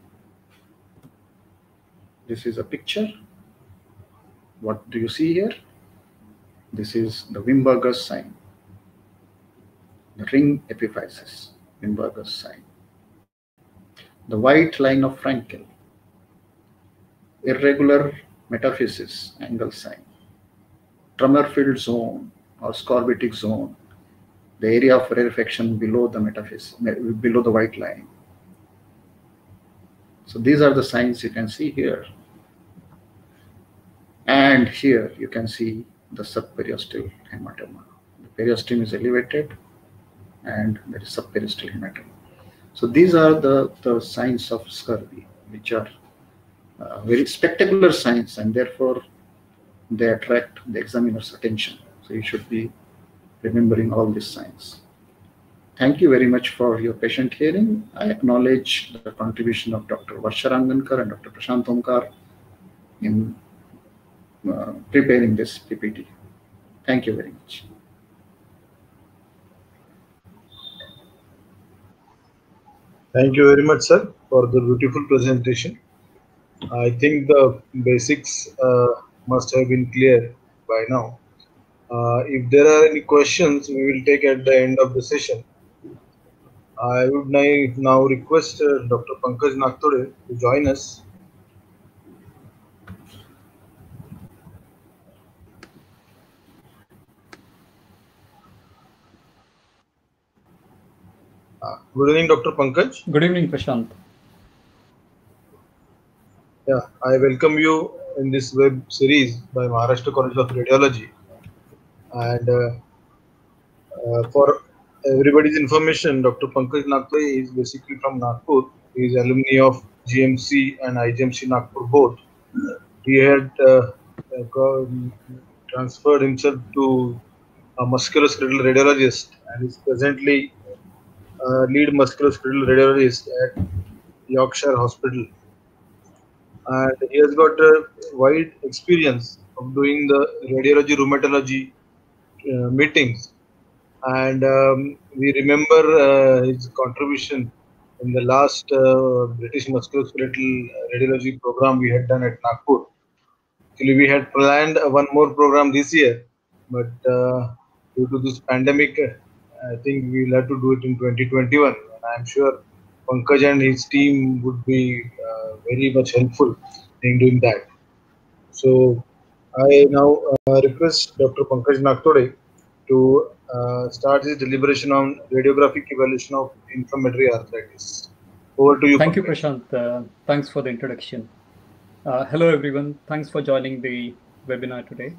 This is a picture. What do you see here? This is the Wimberger's sign, the ring epiphysis, Wimberger's sign. The white line of Frankel, irregular metaphysis, angle sign. Trümmerfeld zone or scorbutic zone, the area of rarefaction below the metaphysis, below the white line. So these are the signs you can see here. And here you can see the subperiosteal hematoma. The periosteum is elevated and there is subperiosteal hematoma. So these are the, the signs of scurvy, which are uh, very spectacular signs and therefore they attract the examiner's attention. So you should be remembering all these signs. Thank you very much for your patient hearing. I acknowledge the contribution of Dr. Varsha Rangankar and Dr. Prashant Omkar in uh, preparing this PPT. Thank you very much. Thank you very much, sir, for the beautiful presentation. I think the basics uh, must have been clear by now. Uh, if there are any questions, we will take at the end of the session. I would now request uh, Dr. Pankaj Nagtode to join us. Uh, good evening, Dr. Pankaj. Good evening, Prashant. Yeah, I welcome you in this web series by Maharashtra College of Radiology. And uh, uh, for everybody's information, Dr. Pankaj Nagtode is basically from Nagpur. He is alumni of GMC and IGMC Nagpur both. He had uh, transferred himself to a musculoskeletal radiologist and is presently lead musculoskeletal radiologist at Yorkshire Hospital and he has got a wide experience of doing the radiology rheumatology uh, meetings and um, we remember uh, his contribution in the last uh, British musculoskeletal radiology program we had done at Nagpur. Actually, we had planned one more program this year, but uh, due to this pandemic, I think we'll have to do it in 2021. And I'm sure Pankaj and his team would be uh, very much helpful in doing that. So I now uh, request Dr. Pankaj Nagtode to uh, start his deliberation on radiographic evaluation of inflammatory arthritis. Over to you. Thank Pankaj. you, Prashant. Uh, thanks for the introduction. Uh, hello, everyone. Thanks for joining the webinar today.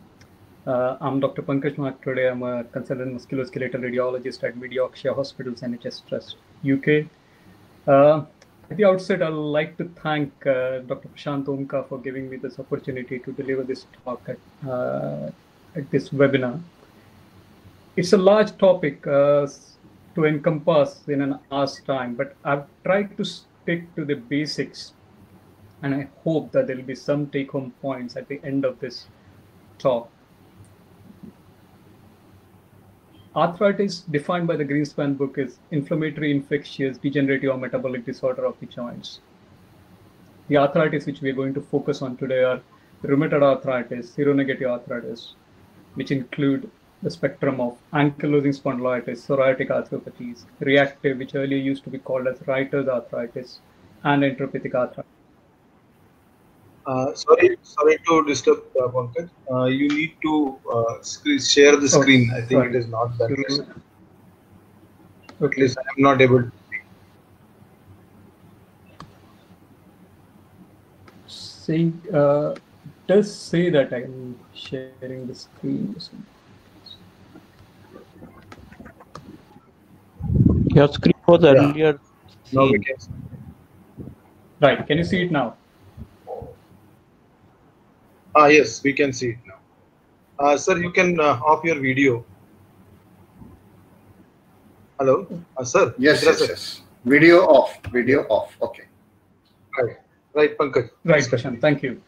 Uh, I'm Dr. Pankaj Nagtode. I'm a consultant musculoskeletal radiologist at Yorkshire Hospitals NHS Trust, UK. Uh, at the outset, I'd like to thank uh, Dr. Prashant Omkar for giving me this opportunity to deliver this talk at, uh, at this webinar. It's a large topic uh, to encompass in an hour's time, but I've tried to stick to the basics, and I hope that there will be some take-home points at the end of this talk. Arthritis, defined by the Greenspan book, is inflammatory, infectious, degenerative, or metabolic disorder of the joints. The arthritis which we are going to focus on today are rheumatoid arthritis, seronegative arthritis, which include the spectrum of ankylosing spondylitis, psoriatic arthropathies, reactive, which earlier used to be called as Reiter's arthritis, and enteropathic arthritis. Uh, sorry, sorry to disturb, uh, Pankaj. Uh, you need to uh, share the screen. Oh, I think sorry. it is not that. Okay. At least I am not able to. saying, uh, does say that I'm sharing the screen. Your screen was Yeah. earlier Now we can. Right, can you see it now? Ah, yes, we can see it now. Uh, sir, you can uh, off your video. Hello, uh, sir. Yes, yes, sir. yes. Video off. Video off. Okay. Right, right, Pankaj. Right, Prashant, thank you.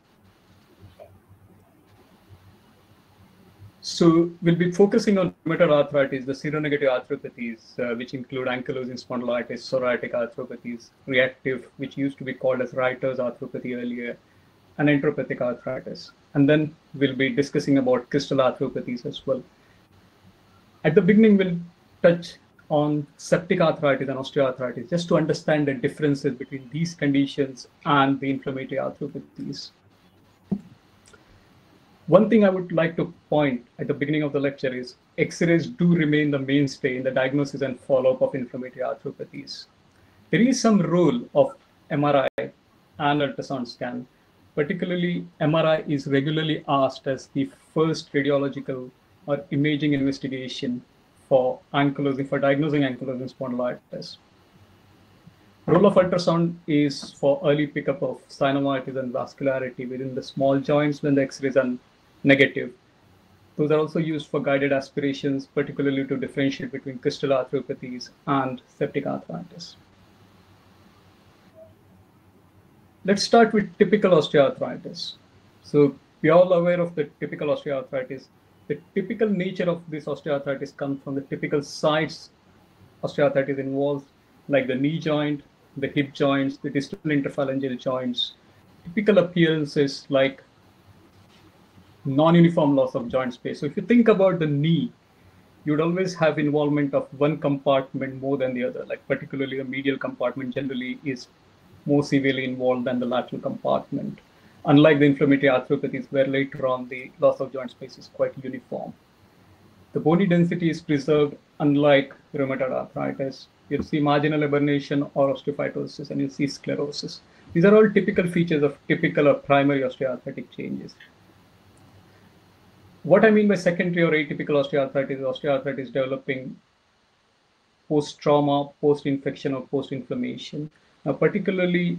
So we'll be focusing on rheumatoid arthritis, the seronegative arthropathies, uh, which include ankylosing spondylitis, psoriatic arthropathies, reactive, which used to be called as Reiter's arthropathy earlier, and enteropathic arthritis. And then we'll be discussing about crystal arthropathies as well. At the beginning, we'll touch on septic arthritis and osteoarthritis, just to understand the differences between these conditions and the inflammatory arthropathies. One thing I would like to point at the beginning of the lecture is X-rays do remain the mainstay in the diagnosis and follow-up of inflammatory arthropathies. There is some role of MRI and ultrasound scan. Particularly, MRI is regularly asked as the first radiological or imaging investigation for ankylosing for diagnosing ankylosing spondylitis. Role of ultrasound is for early pickup of synovitis and vascularity within the small joints when the X-rays are negative. Those are also used for guided aspirations, particularly to differentiate between crystal arthropathies and septic arthritis. Let's start with typical osteoarthritis. So we all aware of the typical osteoarthritis. The typical nature of this osteoarthritis comes from the typical sites osteoarthritis involves, like the knee joint, the hip joints, the distal interphalangeal joints. Typical appearances like non-uniform loss of joint space. So if you think about the knee, you'd always have involvement of one compartment more than the other, like particularly the medial compartment generally is more severely involved than the lateral compartment. Unlike the inflammatory arthropathies, where later on the loss of joint space is quite uniform. The bony density is preserved, unlike rheumatoid arthritis. You'll see marginal aberration or osteophytosis, and you'll see sclerosis. These are all typical features of typical or primary osteoarthritic changes. What I mean by secondary or atypical osteoarthritis is osteoarthritis developing post-trauma, post-infection, or post-inflammation. Now, particularly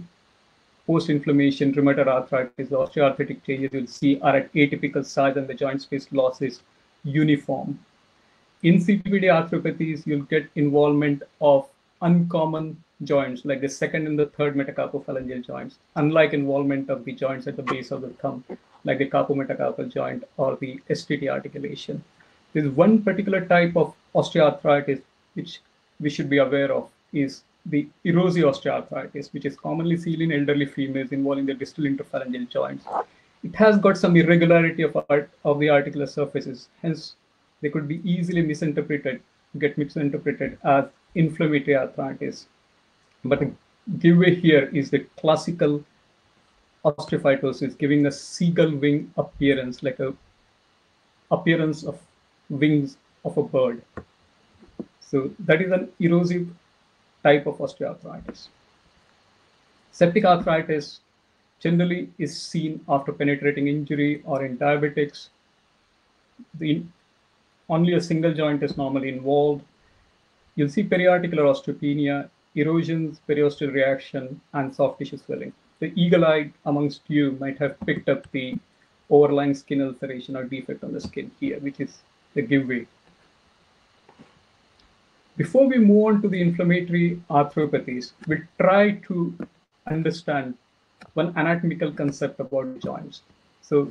post-inflammation, rheumatoid arthritis, osteoarthritic changes you'll see are at atypical size and the joint space loss is uniform. In CPD arthropathies, you'll get involvement of uncommon joints like the second and the third metacarpophalangeal joints, unlike involvement of the joints at the base of the thumb, like the carpometacarpal joint or the STT articulation. There's one particular type of osteoarthritis which we should be aware of is the erosive osteoarthritis, which is commonly seen in elderly females involving the distal interphalangeal joints. It has got some irregularity of, art, of the articular surfaces, hence they could be easily misinterpreted, get misinterpreted as inflammatory arthritis. But the giveaway here is the classical osteophytosis, giving a seagull wing appearance, like a appearance of wings of a bird. So that is an erosive type of osteoarthritis. Septic arthritis generally is seen after penetrating injury or in diabetics. The, only a single joint is normally involved. You'll see periarticular osteopenia, erosions, periosteal reaction, and soft tissue swelling. The eagle-eyed amongst you might have picked up the overlying skin ulceration or defect on the skin here, which is the giveaway. Before we move on to the inflammatory arthropathies, we'll try to understand one anatomical concept about joints. So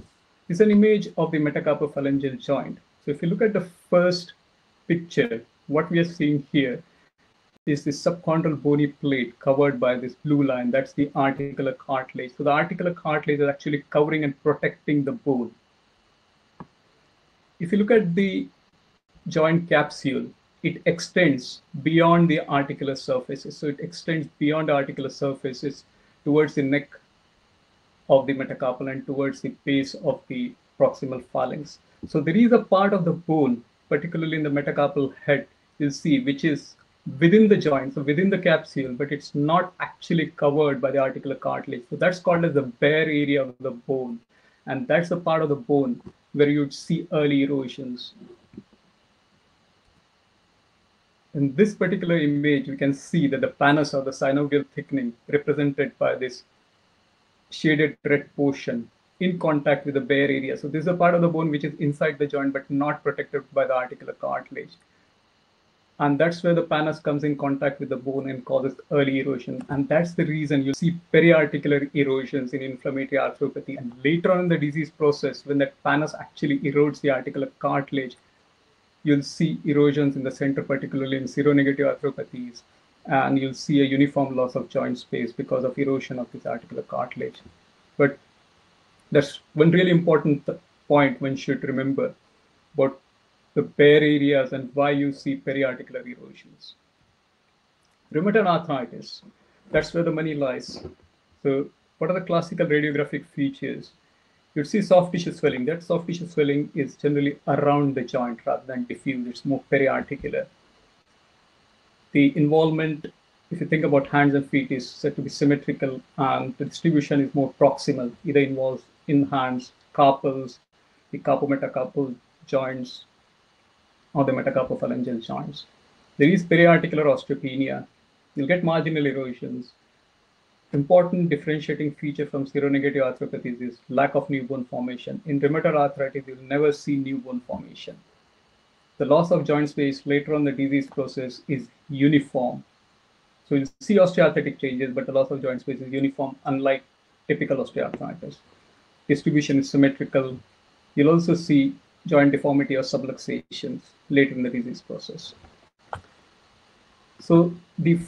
this is an image of the metacarpophalangeal joint. So if you look at the first picture, what we are seeing here is the subchondral bony plate covered by this blue line. That's the articular cartilage. So the articular cartilage is actually covering and protecting the bone. If you look at the joint capsule, it extends beyond the articular surfaces. So it extends beyond articular surfaces towards the neck of the metacarpal and towards the base of the proximal phalanx. So there is a part of the bone, particularly in the metacarpal head, you'll see, which is within the joint, so within the capsule, but it's not actually covered by the articular cartilage. So that's called as the bare area of the bone. And that's the part of the bone where you'd see early erosions. In this particular image, we can see that the pannus or the synovial thickening represented by this shaded red portion in contact with the bare area. So this is a part of the bone which is inside the joint but not protected by the articular cartilage. And that's where the pannus comes in contact with the bone and causes early erosion. And that's the reason you see periarticular erosions in inflammatory arthropathy. And later on in the disease process, when that pannus actually erodes the articular cartilage, you'll see erosions in the center, particularly in seronegative arthropathies. And you'll see a uniform loss of joint space because of erosion of this articular cartilage. But that's one really important point one should remember about the bare areas and why you see periarticular erosions. Rheumatoid arthritis, that's where the money lies. So what are the classical radiographic features? You'd see soft tissue swelling. That soft tissue swelling is generally around the joint rather than diffuse. It's more periarticular. The involvement, if you think about hands and feet, is said to be symmetrical and the distribution is more proximal. Either involves in hands, carpals, the carpometacarpal joints, or the metacarpophalangeal joints. There is periarticular osteopenia. You'll get marginal erosions. Important differentiating feature from seronegative arthropathies is lack of new bone formation. In rheumatoid arthritis, you'll never see new bone formation. The loss of joint space later on the disease process is uniform. So you'll see osteoarthritic changes, but the loss of joint space is uniform, unlike typical osteoarthritis. Distribution is symmetrical. You'll also see joint deformity or subluxations later in the disease process. So the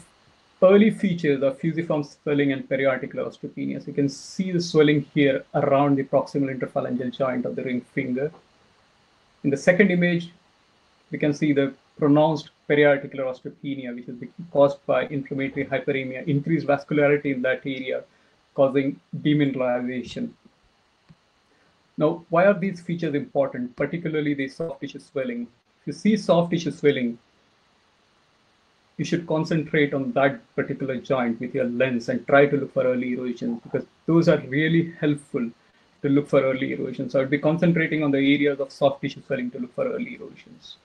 early features are fusiform swelling and periarticular osteopenia. You can see the swelling here around the proximal interphalangeal joint of the ring finger. In the second image, we can see the pronounced periarticular osteopenia, which is caused by inflammatory hyperemia, increased vascularity in that area, causing demineralization. Now, why are these features important, particularly the soft tissue swelling? If you see soft tissue swelling, you should concentrate on that particular joint with your lens and try to look for early erosions because those are really helpful to look for early erosions. So I'd be concentrating on the areas of soft tissue swelling to look for early erosions.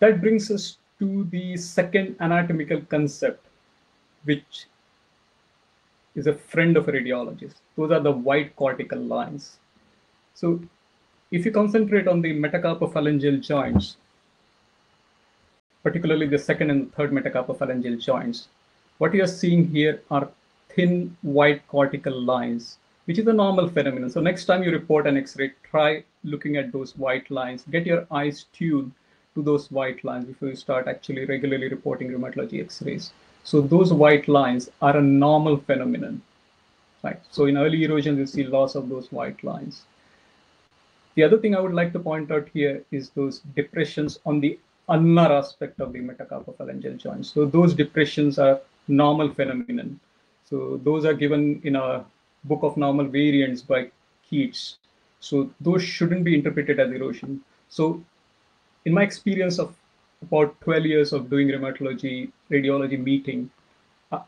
That brings us to the second anatomical concept, which is a friend of a radiologist. Those are the white cortical lines. So if you concentrate on the metacarpophalangeal joints, particularly the second and third metacarpophalangeal joints, what you're seeing here are thin white cortical lines, which is a normal phenomenon. So next time you report an X-ray, try looking at those white lines. Get your eyes tuned to those white lines before you start actually regularly reporting rheumatology X-rays. So those white lines are a normal phenomenon, right? So in early erosion, you see loss of those white lines. The other thing I would like to point out here is those depressions on the ulnar aspect of the metacarpophalangeal joint. So those depressions are normal phenomenon. So those are given in a book of normal variants by Keats. So those shouldn't be interpreted as erosion. So in my experience of about 12 years of doing rheumatology, radiology meeting, I,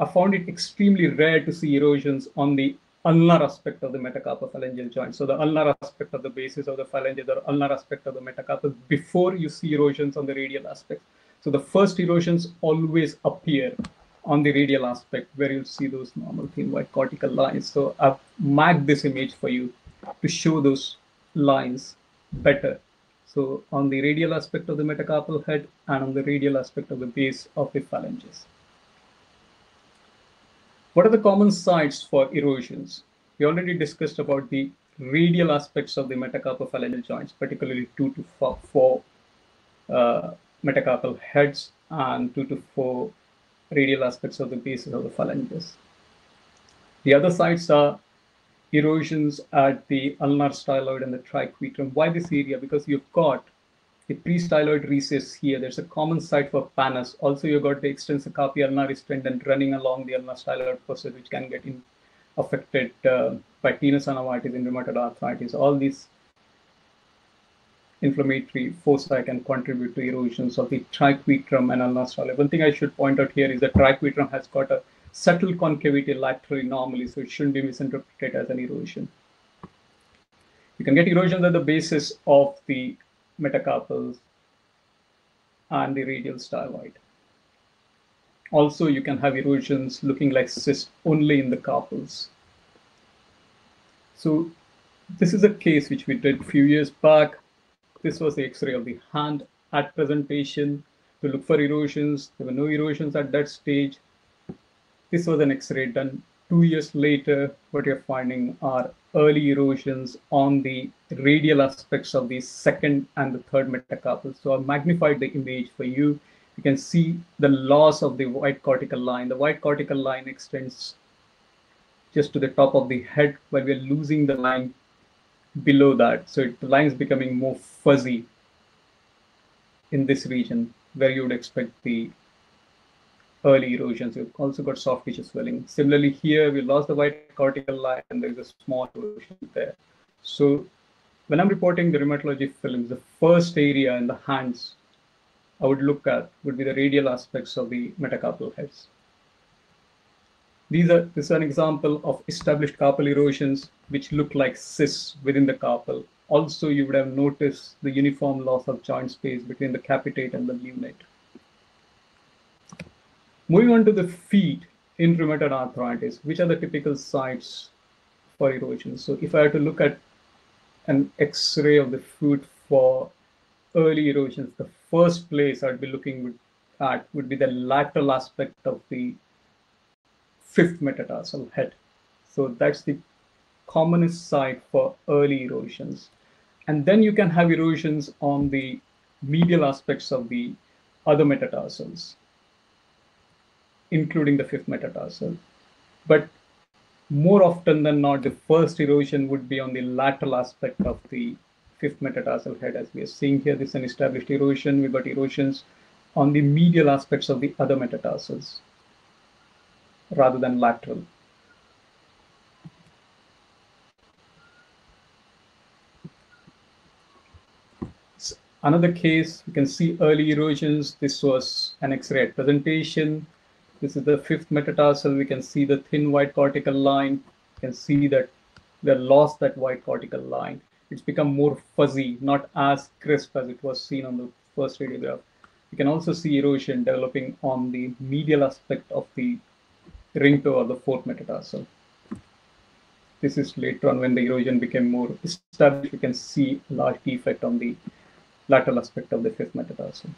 I found it extremely rare to see erosions on the ulnar aspect of the metacarpophalangeal joint. So the ulnar aspect of the basis of the phalanges or ulnar aspect of the metacarpal before you see erosions on the radial aspect. So the first erosions always appear on the radial aspect where you'll see those normal thin white cortical lines. So I've marked this image for you to show those lines better. So on the radial aspect of the metacarpal head and on the radial aspect of the base of the phalanges. What are the common sites for erosions? We already discussed about the radial aspects of the metacarpophalangeal joints, particularly two to four, four uh, metacarpal heads and two to four radial aspects of the bases of the phalanges. The other sites are erosions at the ulnar styloid and the triquetrum. Why this area? Because you've got the pre-styloid recess here. There's a common site for pannus. Also, you've got the extensor carpi ulnaris tendon running along the ulnar styloid process, which can get in, affected uh, by tenosynovitis in rheumatoid arthritis. All these inflammatory foci can contribute to erosions of the triquetrum and ulnar style. One thing I should point out here is that triquetrum has got a subtle concavity laterally normally, so it shouldn't be misinterpreted as an erosion. You can get erosions at the basis of the metacarpals and the radial styloid. Also, you can have erosions looking like cysts only in the carpals. So this is a case which we did a few years back. This was the X-ray of the hand at presentation to look for erosions. There were no erosions at that stage. This was an X-ray done two years later. What you're finding are early erosions on the radial aspects of the second and the third metacarpal. So I magnified the image for you. You can see the loss of the white cortical line. The white cortical line extends just to the top of the head while we're losing the line below that. So it, the line is becoming more fuzzy in this region where you would expect the early erosions. We've also got soft tissue swelling. Similarly, here we lost the white cortical line and there's a small erosion there. So when I'm reporting the rheumatology films, the first area in the hands I would look at would be the radial aspects of the metacarpal heads. These are, this is an example of established carpal erosions which look like cysts within the carpal. Also, you would have noticed the uniform loss of joint space between the capitate and the lunate. Moving on to the feet in rheumatoid arthritis, which are the typical sites for erosion? So if I had to look at an X-ray of the foot for early erosions, the first place I'd be looking at would be the lateral aspect of the fifth metatarsal head. So that's the commonest site for early erosions. And then you can have erosions on the medial aspects of the other metatarsals including the fifth metatarsal. But more often than not, the first erosion would be on the lateral aspect of the fifth metatarsal head. As we are seeing here, this is an established erosion. We've got erosions on the medial aspects of the other metatarsals rather than lateral. Another case, you can see early erosions. This was an X-ray presentation this is the fifth metatarsal. We can see the thin white cortical line. You can see that they lost that white cortical line. It's become more fuzzy, not as crisp as it was seen on the first radiograph. You can also see erosion developing on the medial aspect of the ring toe or the fourth metatarsal. This is later on when the erosion became more established. You can see a large defect on the lateral aspect of the fifth metatarsal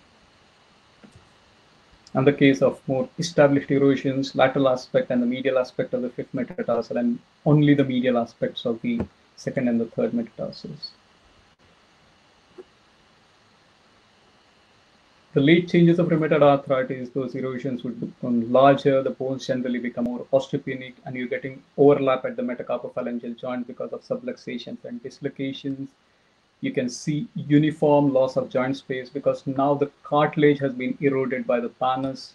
and the case of more established erosions, lateral aspect and the medial aspect of the fifth metatarsal, and only the medial aspects of the second and the third metatarsals. The late changes of rheumatoid arthritis, those erosions would become larger, the bones generally become more osteopenic, and you're getting overlap at the metacarpophalangeal joint because of subluxations and dislocations you can see uniform loss of joint space because now the cartilage has been eroded by the pannus.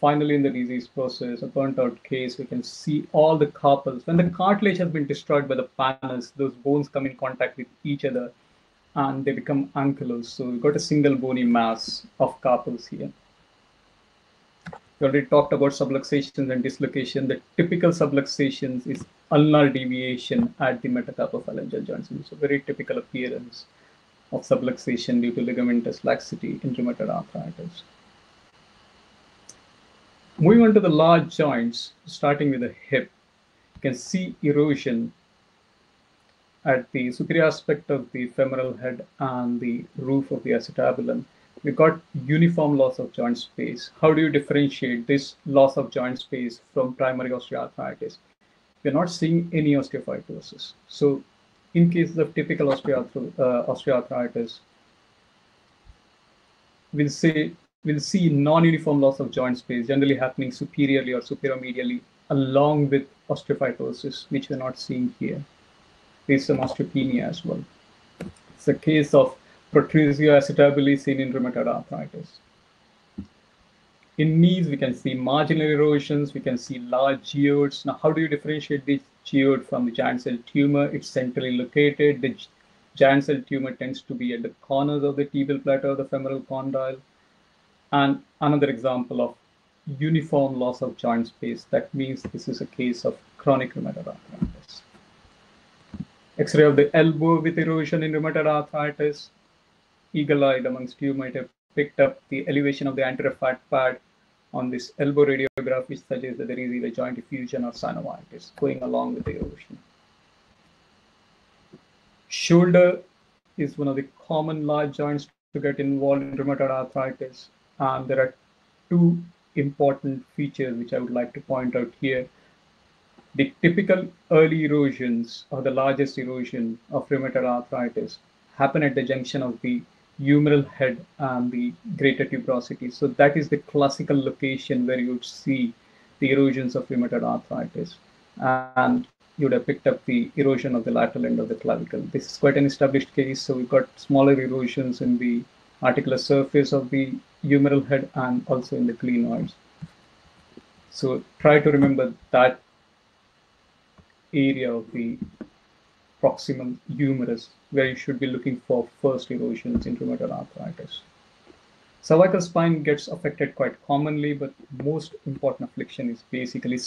Finally, in the disease process, a burnt out case, we can see all the carpals. When the cartilage has been destroyed by the pannus, those bones come in contact with each other and they become ankylosed. So we've got a single bony mass of carpals here. We already talked about subluxations and dislocation. The typical subluxations is ulnar deviation at the metacarpophalangeal joints. It's a very typical appearance of subluxation due to ligamentous laxity in rheumatoid arthritis. Moving on to the large joints, starting with the hip, you can see erosion at the superior aspect of the femoral head and the roof of the acetabulum we got uniform loss of joint space. How do you differentiate this loss of joint space from primary osteoarthritis? We're not seeing any osteophytosis. So in cases of typical uh, osteoarthritis, we'll say we'll see non-uniform loss of joint space generally happening superiorly or superior-medially along with osteophytosis, which we're not seeing here. There's some osteopenia as well. It's a case of protrusio acetabuli seen in rheumatoid arthritis. In knees, we can see marginal erosions, we can see large geodes. Now, how do you differentiate this geode from the giant cell tumor? It's centrally located. The giant cell tumor tends to be at the corners of the tibial plateau, of the femoral condyle. And another example of uniform loss of joint space. That means this is a case of chronic rheumatoid arthritis. X-ray of the elbow with erosion in rheumatoid arthritis. Eagle-eyed amongst you might have picked up the elevation of the anterior fat pad on this elbow radiograph, which suggests that there is either joint effusion or synovitis going along with the erosion. Shoulder is one of the common large joints to get involved in rheumatoid arthritis. And there are two important features which I would like to point out here. The typical early erosions or the largest erosion of rheumatoid arthritis happen at the junction of the humeral head and the greater tuberosity. So that is the classical location where you would see the erosions of rheumatoid arthritis. And you would have picked up the erosion of the lateral end of the clavicle. This is quite an established case. So we've got smaller erosions in the articular surface of the humeral head and also in the glenoids. So try to remember that area of the proximal humerus where you should be looking for first erosions in rheumatoid arthritis. Cervical spine gets affected quite commonly, but most important affliction is basically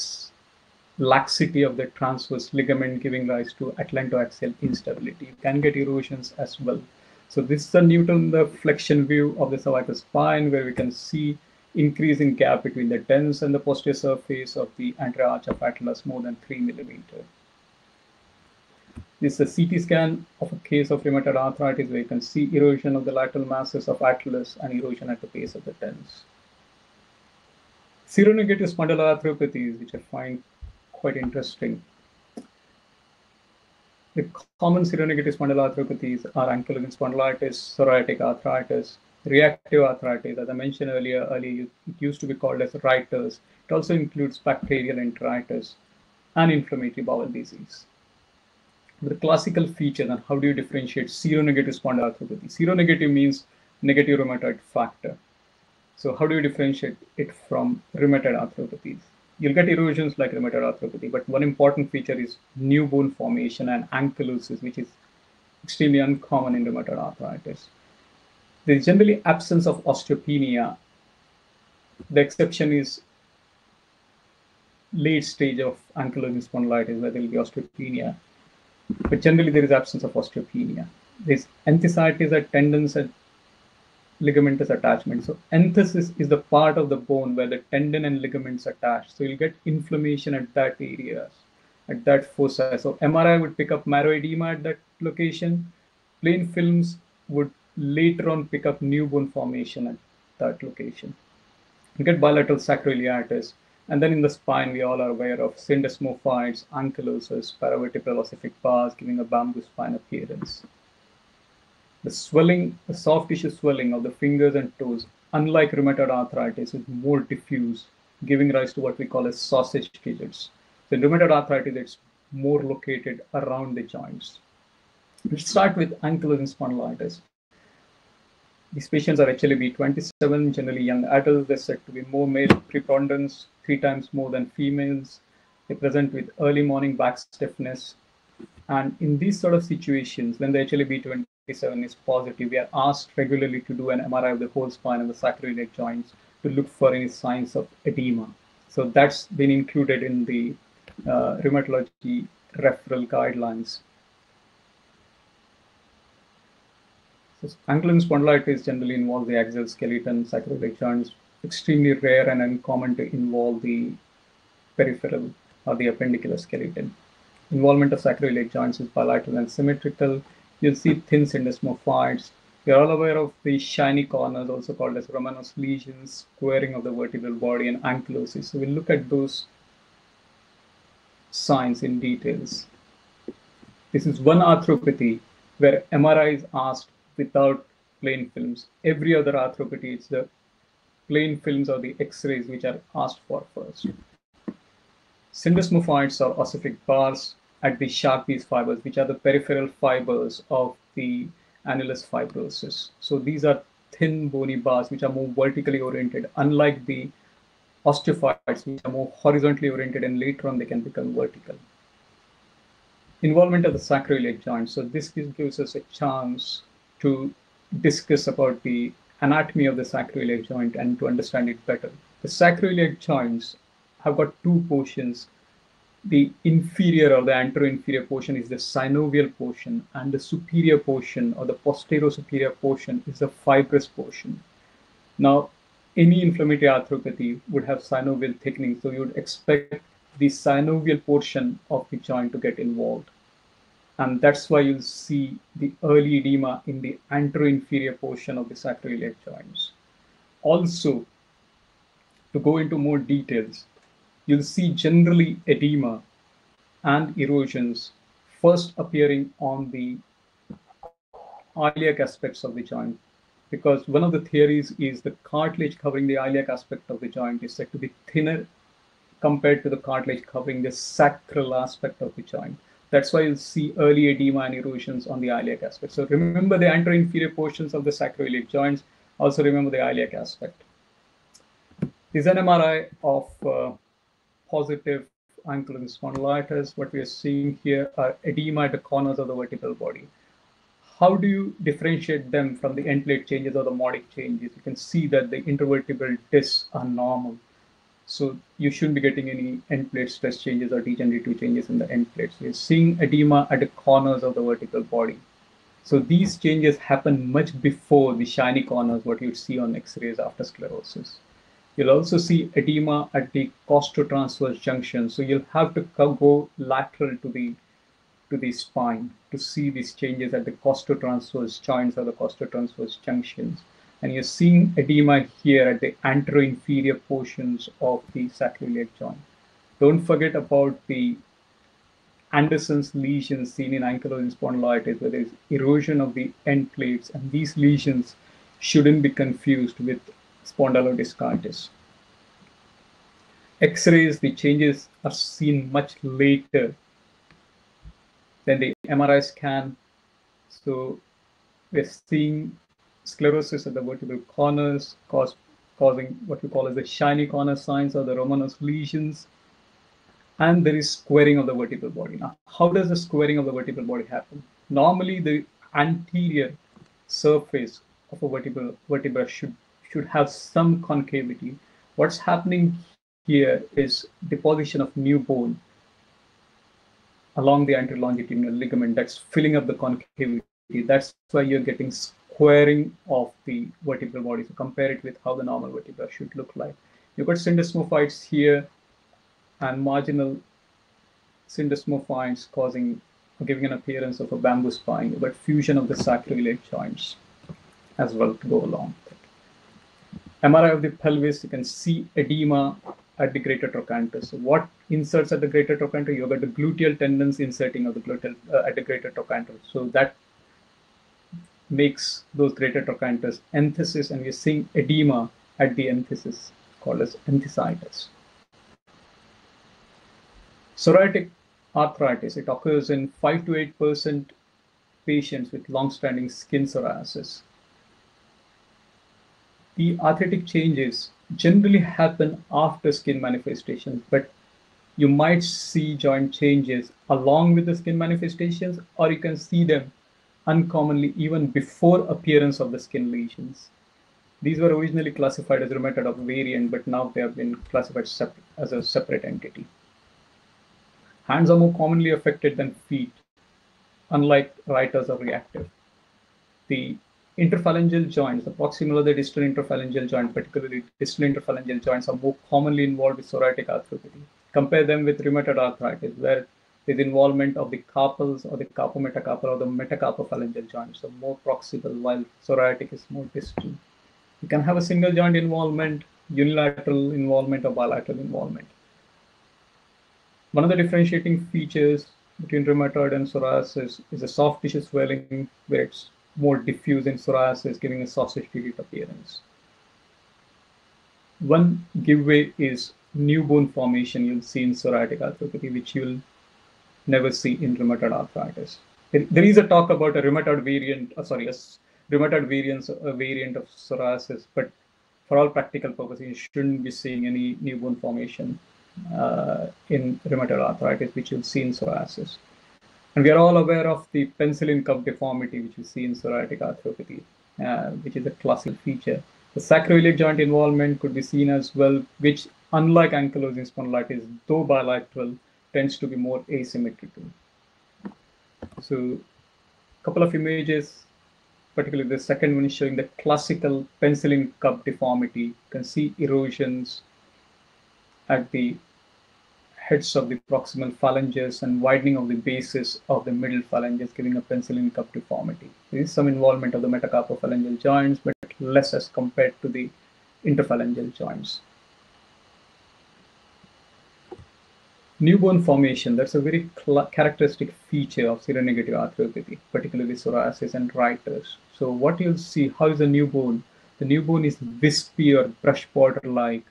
laxity of the transverse ligament giving rise to atlantoaxial instability. You can get erosions as well. So this is a Newton the flexion view of the cervical spine where we can see increasing gap between the dens and the posterior surface of the anterior arch of atlas more than 3 millimeter. This is a CT scan of a case of rheumatoid arthritis where you can see erosion of the lateral masses of atlas and erosion at the base of the dens. Seronegative spondyloarthropathies, which I find quite interesting. The common seronegative spondyloarthropathies are ankylosing spondylitis, psoriatic arthritis, reactive arthritis. As I mentioned earlier, earlier it used to be called as Reiter's. It also includes bacterial enteritis and inflammatory bowel disease. The classical feature and how do you differentiate seronegative spondyloarthropathy? Seronegative means negative rheumatoid factor. So how do you differentiate it from rheumatoid arthropathies? you'll get erosions like rheumatoid arthropathy, but one important feature is new bone formation and ankylosis, which is extremely uncommon in rheumatoid arthritis. There's generally absence of osteopenia. The exception is late stage of ankylosing spondylitis where there will be osteopenia. But generally there is absence of osteopenia. There's enthesitis at tendons and ligamentous attachment. So enthesis is the part of the bone where the tendon and ligaments attach. So you'll get inflammation at that area, at that foci. So MRI would pick up marrow edema at that location. Plain films would later on pick up new bone formation at that location. You get bilateral sacroiliitis. And then in the spine, we all are aware of syndesmophytes, ankylosis, paravertebral ossific bars, giving a bamboo spine appearance. The swelling, the soft tissue swelling of the fingers and toes, unlike rheumatoid arthritis, is more diffuse, giving rise to what we call as sausage digits. So in rheumatoid arthritis, it's more located around the joints. Let's start with ankylosing spondylitis. These patients are HLA-B 27, generally young adults. They're said to be more male preponderance, three times more than females. They present with early morning back stiffness. And in these sort of situations, when the HLA-B 27 is positive, we are asked regularly to do an MRI of the whole spine and the sacroiliac joints to look for any signs of edema. So that's been included in the uh, rheumatology referral guidelines. So ankylosing spondylitis generally involves the axial skeleton, sacroiliac joints, extremely rare and uncommon to involve the peripheral or the appendicular skeleton. Involvement of sacroiliac joints is bilateral and symmetrical. You'll see thin syndesmophytes. You're all aware of the shiny corners, also called as Romanus lesions, squaring of the vertebral body, and ankylosis. So we'll look at those signs in details. This is one arthropathy where MRI is asked without plain films. Every other arthropathy, it's the plain films or the X-rays which are asked for first. Syndesmophytes are ossific bars at the Sharpey's fibers, which are the peripheral fibers of the annulus fibrosus. So these are thin bony bars which are more vertically oriented, unlike the osteophytes, which are more horizontally oriented, and later on they can become vertical. involvement of the sacroiliac joint. So this gives us a chance to discuss about the anatomy of the sacroiliac joint and to understand it better. The sacroiliac joints have got two portions. The inferior or the anterior-inferior portion is the synovial portion, and the superior portion or the posterior-superior portion is the fibrous portion. Now, any inflammatory arthropathy would have synovial thickening, so you would expect the synovial portion of the joint to get involved. And that's why you'll see the early edema in the anterior-inferior portion of the sacroiliac joints. Also, to go into more details, you'll see generally edema and erosions first appearing on the iliac aspects of the joint because one of the theories is the cartilage covering the iliac aspect of the joint is said to be thinner compared to the cartilage covering the sacral aspect of the joint. That's why you'll see early edema and erosions on the iliac aspect. So remember the anterior inferior portions of the sacroiliac joints. Also remember the iliac aspect. This is an MRI of uh, positive ankylosing spondylitis. What we are seeing here are edema at the corners of the vertebral body. How do you differentiate them from the end plate changes or the modic changes? You can see that the intervertebral discs are normal. So you shouldn't be getting any end plate stress changes or degenerative changes in the end plates. You're seeing edema at the corners of the vertebral body. So these changes happen much before the shiny corners, what you'd see on X-rays after sclerosis. You'll also see edema at the costotransverse junction. So you'll have to go lateral to the to the spine to see these changes at the costotransverse joints or the costotransverse junctions. And you're seeing edema here at the anterior-inferior portions of the sacroiliac joint. Don't forget about the Andersson's lesions seen in ankylosing spondylitis, where there's erosion of the end plates, and these lesions shouldn't be confused with spondylodiscitis. X-rays, the changes are seen much later than the MRI scan. So we're seeing sclerosis at the vertebral corners, cause, causing what we call as the shiny corner signs or the Romanus lesions. And there is squaring of the vertebral body. Now, how does the squaring of the vertebral body happen? Normally, the anterior surface of a vertebral vertebra should should have some concavity. What's happening here is deposition of new bone along the anterior longitudinal ligament that's filling up the concavity. That's why you're getting squaring of the vertebral body. So compare it with how the normal vertebra should look like. You've got syndesmophytes here and marginal syndesmophytes causing giving an appearance of a bamboo spine, but fusion of the sacroiliac joints as well to go along. MRI of the pelvis, you can see edema at the greater trochanter. So what inserts at the greater trochanter? You've got the gluteal tendons inserting of the gluteal uh, at the greater trochanter. So that makes those greater trochanters enthesis, and we're seeing edema at the enthesis called as enthesitis. Psoriatic arthritis, it occurs in 5 to 8% patients with long-standing skin psoriasis. The arthritic changes generally happen after skin manifestations, but you might see joint changes along with the skin manifestations, or you can see them uncommonly even before appearance of the skin lesions. These were originally classified as rheumatoid of variant, but now they have been classified as a separate entity. Hands are more commonly affected than feet, unlike Reiter's or reactive. The interphalangeal joints, the proximal or the distal interphalangeal joint, particularly distal interphalangeal joints, are more commonly involved with psoriatic arthropathy. Compare them with rheumatoid arthritis, where there's involvement of the carpals or the carpometacarpal or the metacarpophalangeal joint, so more proximal, while psoriatic is more distal. You can have a single joint involvement, unilateral involvement, or bilateral involvement. One of the differentiating features between rheumatoid and psoriasis is a soft tissue swelling, where it's more diffuse in psoriasis, giving a sausage-figured appearance. One giveaway is new bone formation you'll see in psoriatic arthropathy, which you'll never see in rheumatoid arthritis. There is a talk about a rheumatoid variant, uh, sorry, a rheumatoid variant, a variant of psoriasis, but for all practical purposes, you shouldn't be seeing any new bone formation uh, in rheumatoid arthritis, which you'll see in psoriasis. And we are all aware of the pencil-in-cup deformity, which we see in psoriatic arthropathy, uh, which is a classic feature. The sacroiliac joint involvement could be seen as well, which, unlike ankylosing spondylitis, though bilateral, tends to be more asymmetrical. So, a couple of images, particularly the second one is showing the classical pencil-in-cup deformity. You can see erosions at the heads of the proximal phalanges and widening of the bases of the middle phalanges, giving a pencil-in-cup deformity. There is some involvement of the metacarpophalangeal joints, but less as compared to the interphalangeal joints. New bone formation, that's a very characteristic feature of seronegative arthropathy, particularly psoriasis and Reiter's. So what you'll see, how is the new bone? The new bone is wispy or brush border-like,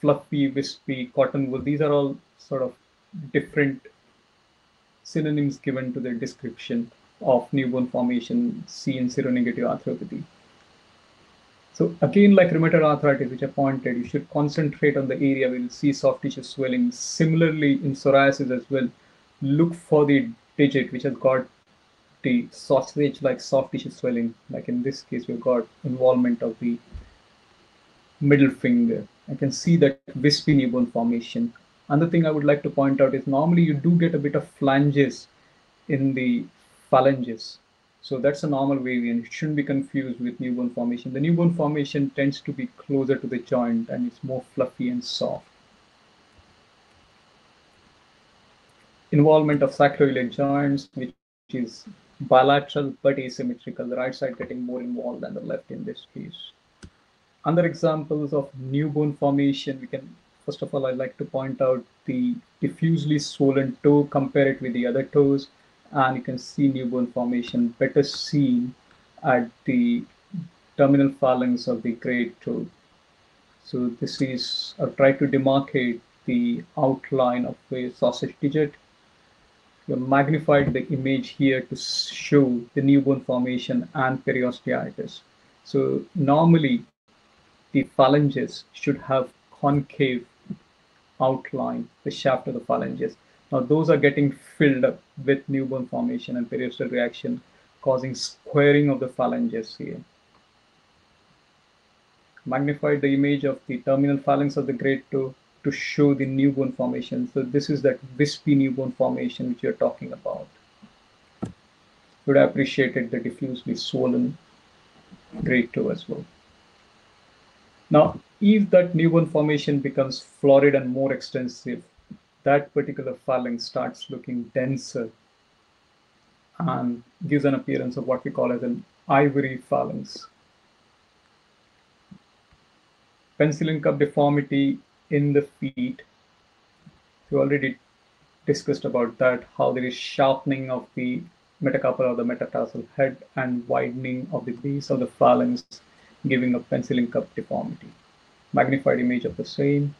fluffy, wispy, cotton wool. These are all sort of different synonyms given to the description of new bone formation seen in seronegative arthropathy. So again, like rheumatoid arthritis, which I pointed, you should concentrate on the area where you see soft tissue swelling. Similarly, in psoriasis as well, look for the digit which has got the sausage-like soft tissue swelling. Like in this case, we've got involvement of the middle finger. I can see that wispy new bone formation. Another thing I would like to point out is normally you do get a bit of flanges in the phalanges. So that's a normal variant. It shouldn't be confused with new bone formation. The new bone formation tends to be closer to the joint and it's more fluffy and soft. Involvement of sacroiliac joints, which is bilateral but asymmetrical, the right side getting more involved than the left in this case. Other examples of new bone formation, we can, first of all, I'd like to point out the diffusely swollen toe, compare it with the other toes and you can see new bone formation better seen at the terminal phalanx of the great toe. So this is, I've tried to demarcate the outline of a sausage digit. We magnified the image here to show the new bone formation and periosteitis. So normally the phalanges should have concave outline, the shaft of the phalanges. Now those are getting filled up with new bone formation and periosteal reaction, causing squaring of the phalanges here. Magnified the image of the terminal phalanx of the great toe to show the new bone formation. So this is that wispy new bone formation which you're talking about. Would have appreciated the diffusely swollen great toe as well. Now, if that new bone formation becomes florid and more extensive, that particular phalanx starts looking denser and gives an appearance of what we call as an ivory phalanx. Pencil-in-cup deformity in the feet. We already discussed about that, how there is sharpening of the metacarpal or the metatarsal head and widening of the base of the phalanx, giving a pencil-in-cup deformity. Magnified image of the same.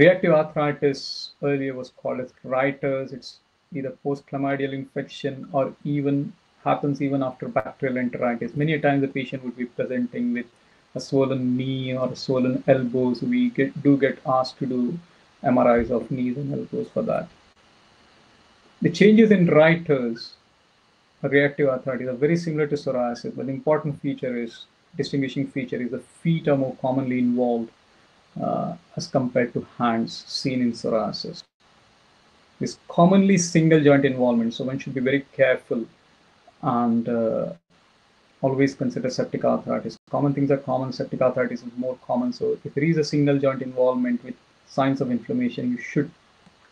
Reactive arthritis earlier was called as Reiter's. It's either post-chlamydial infection or even happens even after bacterial enteritis. Many times the patient would be presenting with a swollen knee or swollen elbows. We get, do get asked to do MRIs of knees and elbows for that. The changes in Reiter's reactive arthritis are very similar to psoriasis, but the important feature is, distinguishing feature is the feet are more commonly involved uh, as compared to hands seen in psoriasis. This commonly single joint involvement, so one should be very careful and uh, always consider septic arthritis. Common things are common, septic arthritis is more common. So if there is a single joint involvement with signs of inflammation, you should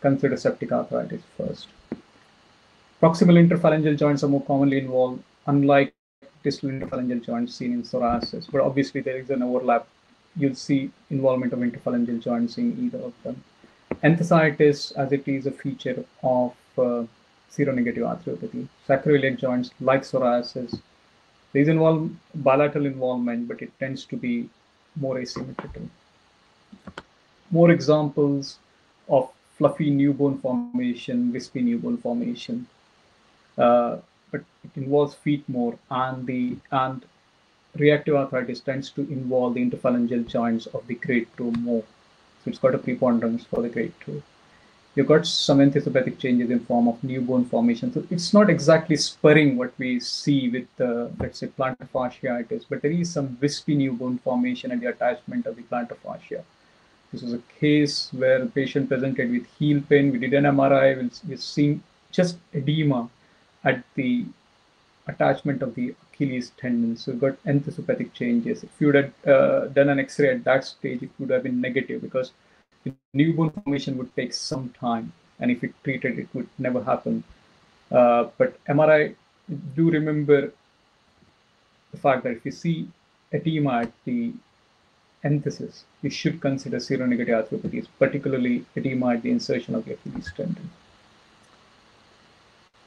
consider septic arthritis first. Proximal interphalangeal joints are more commonly involved, unlike distal interphalangeal joints seen in psoriasis. But obviously there is an overlap you'll see involvement of interphalangeal joints in either of them. Enthesitis, as it is a feature of uh, seronegative arthropathy. Sacroiliac joints, like psoriasis, these involve bilateral involvement, but it tends to be more asymmetrical. More examples of fluffy new bone formation, wispy new bone formation, uh, but it involves feet more, and the and reactive arthritis tends to involve the interphalangeal joints of the great toe more. So it's got a preponderance for the great toe. You've got some enthesopathic changes in form of new bone formation. So it's not exactly spurring what we see with, uh, let's say, plantar fasciitis, but there is some wispy new bone formation at the attachment of the plantar fascia. This was a case where the patient presented with heel pain. We did an MRI. We're seeing just edema at the attachment of the Achilles tendon. So we got enthesopathic changes. If you had uh, done an X-ray at that stage, it would have been negative because the new bone formation would take some time, and if it treated, it would never happen. Uh, but MRI, do remember the fact that if you see edema at the enthesis, you should consider seronegative arthropathies, particularly edema at the insertion of the Achilles tendon.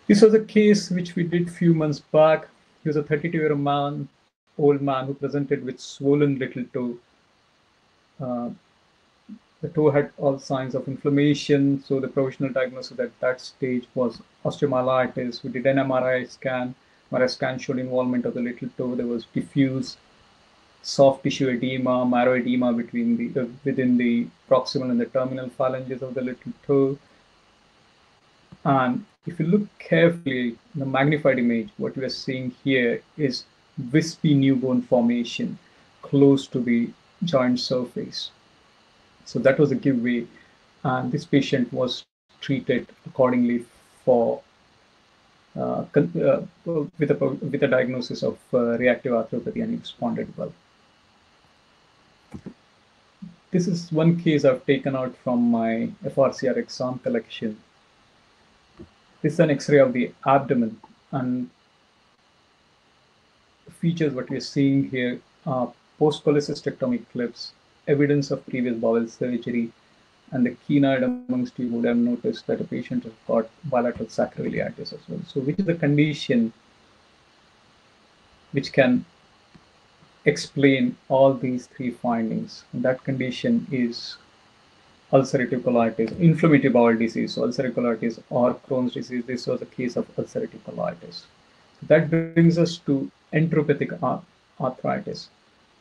This was a case which we did few months back. He was a 32 year man, old man who presented with swollen little toe. Uh, the toe had all signs of inflammation, so the provisional diagnosis at that stage was osteomyelitis. We did an MRI scan. MRI scan showed involvement of the little toe. There was diffuse soft tissue edema, marrow edema between the uh, within the proximal and the terminal phalanges of the little toe. And if you look carefully in the magnified image, what we are seeing here is wispy new bone formation close to the joint surface. So that was a giveaway, and this patient was treated accordingly for uh, uh, with a with a diagnosis of uh, reactive arthropathy, and he responded well. This is one case I've taken out from my FRCR exam collection. This is an X-ray of the abdomen, and features what we're seeing here are post-cholecystectomy clips, evidence of previous bowel surgery, and the keen-eyed amongst you would have noticed that a patient has got bilateral sacroiliitis as well. So which is the condition which can explain all these three findings. And that condition is ulcerative colitis, inflammatory bowel disease, so ulcerative colitis or Crohn's disease. This was a case of ulcerative colitis. That brings us to enteropathic arthritis,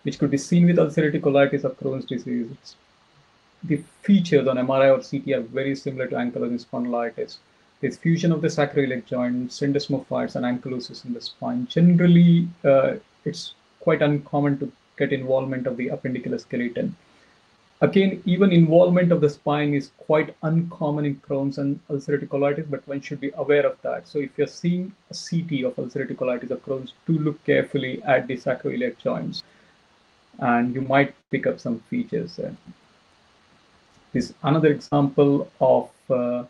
which could be seen with ulcerative colitis or Crohn's disease. The features on MRI or CT are very similar to ankylosing spondylitis. There's fusion of the sacroiliac joint, syndesmophytes, and ankylosis in the spine. Generally, uh, it's quite uncommon to get involvement of the appendicular skeleton. Again, even involvement of the spine is quite uncommon in Crohn's and ulcerative colitis, but one should be aware of that. So if you're seeing a CT of ulcerative colitis or Crohn's, do look carefully at the sacroiliac joints and you might pick up some features there. This another example of uh,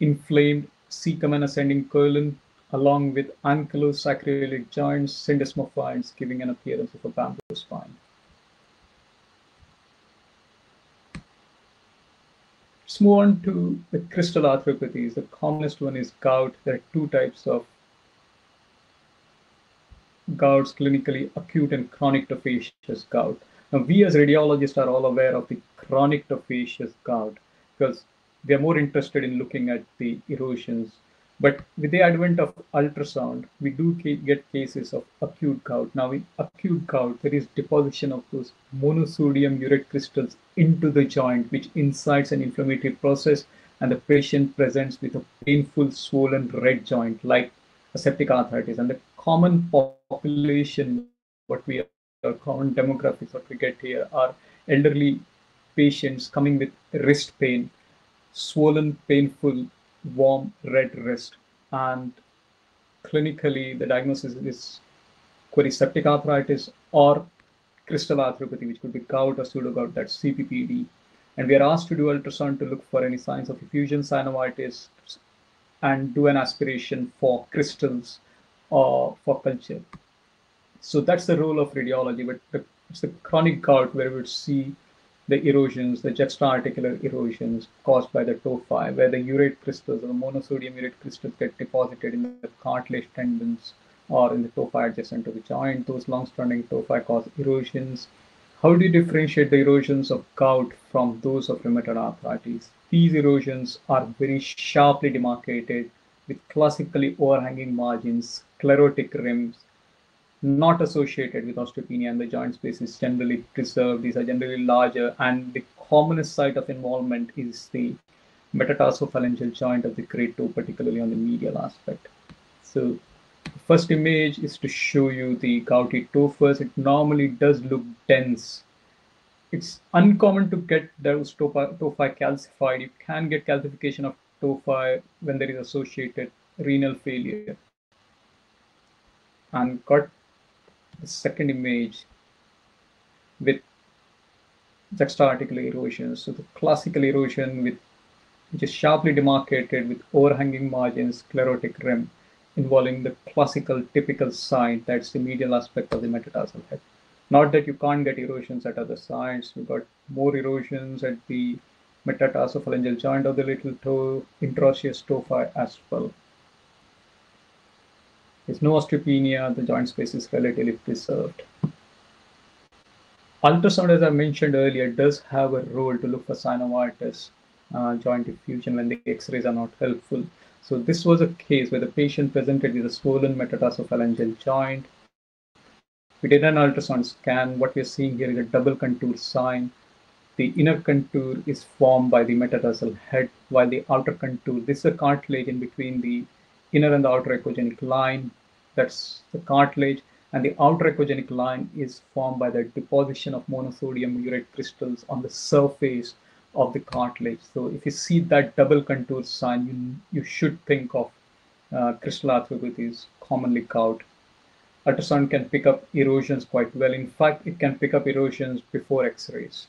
inflamed cecum and ascending colon along with ankylosed sacroiliac joints, syndesmophytes, giving an appearance of a bamboo spine. Let's move on to the crystal arthropathies. The commonest one is gout. There are two types of gouts, clinically acute and chronic tophaceous gout. Now, we as radiologists are all aware of the chronic tophaceous gout because we are more interested in looking at the erosions but with the advent of ultrasound, we do get cases of acute gout. Now, in acute gout, there is deposition of those monosodium urate crystals into the joint, which incites an inflammatory process, and the patient presents with a painful, swollen red joint like septic arthritis. And the common population, what we are common demographics, what we get here are elderly patients coming with wrist pain, swollen, painful warm red wrist. And clinically, the diagnosis is query septic arthritis or crystal arthropathy, which could be gout or pseudogout, that's CPPD. And we are asked to do ultrasound to look for any signs of effusion synovitis and do an aspiration for crystals or for culture. So that's the role of radiology, but it's the chronic gout where we would see the erosions, the juxta-articular erosions caused by the tophi, where the urate crystals or the monosodium urate crystals get deposited in the cartilage tendons or in the tophi adjacent to the joint. Those long-standing tophi cause erosions. How do you differentiate the erosions of gout from those of rheumatoid arthritis? These erosions are very sharply demarcated with classically overhanging margins, sclerotic rims, not associated with osteopenia and the joint space is generally preserved. These are generally larger and the commonest site of involvement is the metatarsophalangeal joint of the great toe, particularly on the medial aspect. So the first image is to show you the gouty tophus. It normally does look dense. It's uncommon to get those tophi, calcified. You can get calcification of tophi when there is associated renal failure. And got the second image with juxta-articular erosion. So the classical erosion with which is sharply demarcated with overhanging margins, sclerotic rim, involving the classical typical side that's the medial aspect of the metatarsal head. Not that you can't get erosions at other sides, we got more erosions at the metatarsophalangeal joint of the little toe, interosseous tophi as well. There's no osteopenia, the joint space is relatively preserved. Ultrasound, as I mentioned earlier, does have a role to look for synovitis, uh, joint effusion when the x-rays are not helpful. So this was a case where the patient presented with a swollen metatarsophalangeal joint. We did an ultrasound scan. What we're seeing here is a double contour sign. The inner contour is formed by the metatarsal head, while the outer contour, this is a cartilage in between the inner and the outer echogenic line. That's the cartilage. And the outer echogenic line is formed by the deposition of monosodium urate crystals on the surface of the cartilage. So if you see that double contour sign, you, you should think of uh, crystal arthropathies, commonly gout. Ultrasound can pick up erosions quite well. In fact, it can pick up erosions before X-rays.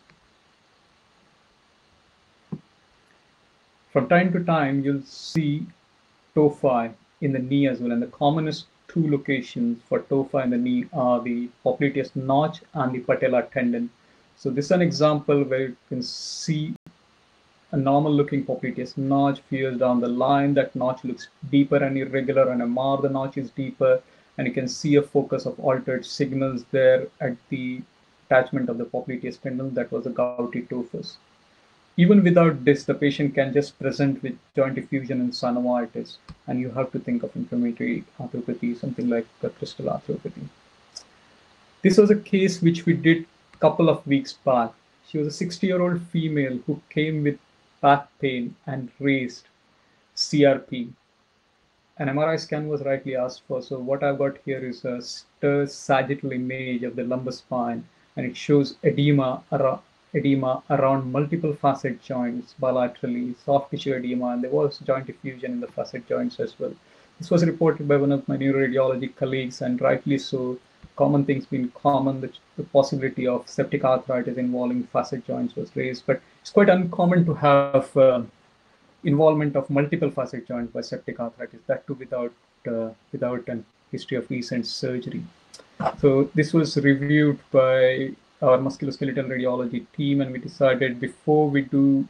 From time to time, you'll see tophi in the knee as well. And the commonest two locations for tophi in the knee are the popliteus notch and the patella tendon. So this is an example where you can see a normal looking popliteus notch fears down the line. That notch looks deeper and irregular and a MR, the notch is deeper. And you can see a focus of altered signals there at the attachment of the popliteus tendon. That was a gouty tophus. Even without this, the patient can just present with joint effusion and synovitis, and you have to think of inflammatory arthropathy, something like the crystal arthropathy. This was a case which we did a couple of weeks back. She was a 60 year old female who came with back pain and raised CRP. An MRI scan was rightly asked for. So what I've got here is a sagittal image of the lumbar spine, and it shows edema edema around multiple facet joints bilaterally, soft tissue edema, and there was joint effusion in the facet joints as well. This was reported by one of my neuroradiology colleagues, and rightly so. Common things being common, the, the possibility of septic arthritis involving facet joints was raised, but it's quite uncommon to have uh, involvement of multiple facet joints by septic arthritis, that too without uh, without an history of recent surgery. So this was reviewed by our musculoskeletal radiology team, and we decided before we do,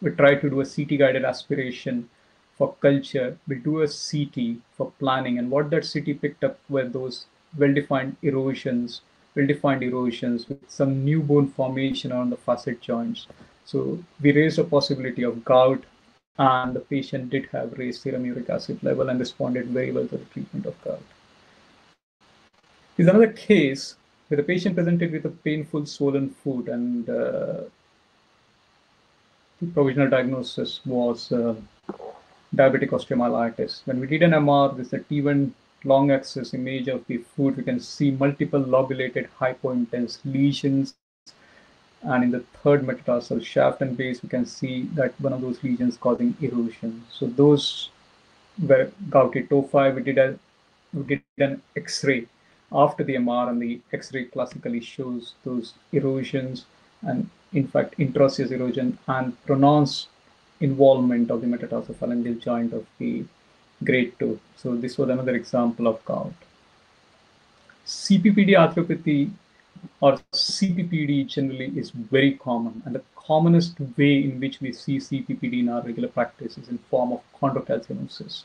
we try to do a CT guided aspiration for culture, we'll do a CT for planning. And what that CT picked up were those well-defined erosions, well-defined erosions with some new bone formation around the facet joints. So we raised a possibility of gout, and the patient did have raised serum uric acid level and responded very well to the treatment of gout. Is another case the patient presented with a painful swollen foot, and uh, the provisional diagnosis was uh, diabetic osteomyelitis. When we did an MR, this is a T1 long axis image of the foot, we can see multiple lobulated hypointense lesions. And in the third metatarsal shaft and base, we can see that one of those lesions causing erosion. So those were gouty tophi. We did a we did an X-ray after the MR, and the X-ray classically shows those erosions and in fact interosseous erosion and pronounced involvement of the metatarsophalangeal joint of the great toe. So this was another example of gout. CPPD arthropathy or CPPD generally is very common and the commonest way in which we see CPPD in our regular practice is in form of chondrocalcinosis.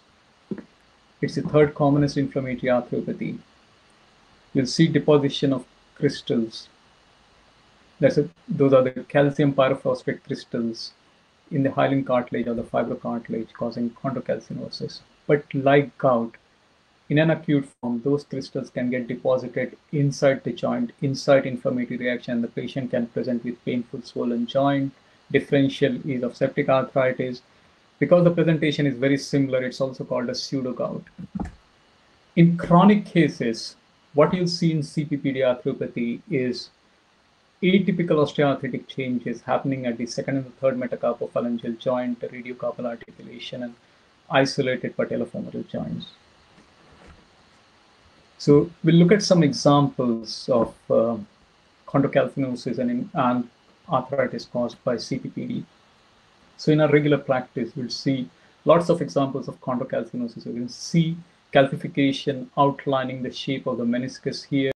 It's the third commonest inflammatory arthropathy. You'll see deposition of crystals. That's a, those are the calcium pyrophosphate crystals in the hyaline cartilage or the fibrocartilage causing chondrocalcinosis. But like gout, in an acute form, those crystals can get deposited inside the joint, inside inflammatory reaction. The patient can present with painful swollen joint, differential is of septic arthritis. Because the presentation is very similar, it's also called a pseudo gout. In chronic cases, what you'll see in CPPD arthropathy is atypical osteoarthritic changes happening at the second and the third metacarpophalangeal joint, radiocarpal articulation, and isolated patellofemoral joints. So we'll look at some examples of uh, chondrocalcinosis and, and arthritis caused by CPPD. So in our regular practice, we'll see lots of examples of chondrocalcinosis. You can see calcification outlining the shape of the meniscus here.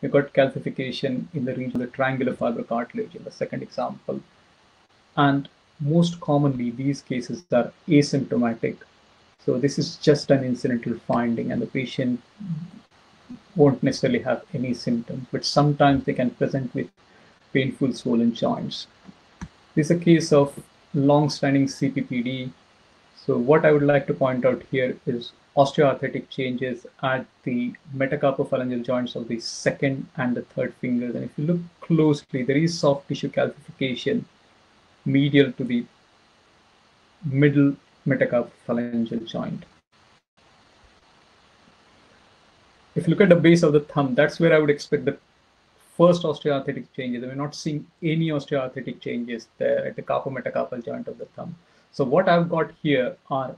We've got calcification in the region of the triangular fibrocartilage in the second example. And most commonly, these cases are asymptomatic. So this is just an incidental finding and the patient won't necessarily have any symptoms, but sometimes they can present with painful swollen joints. This is a case of long-standing CPPD. So what I would like to point out here is osteoarthritic changes at the metacarpophalangeal joints of the second and the third fingers. And if you look closely, there is soft tissue calcification medial to the middle metacarpophalangeal joint. if you look at the base of the thumb, that's where I would expect the first osteoarthritic changes. We're not seeing any osteoarthritic changes there at the carpometacarpal joint of the thumb. So what I've got here are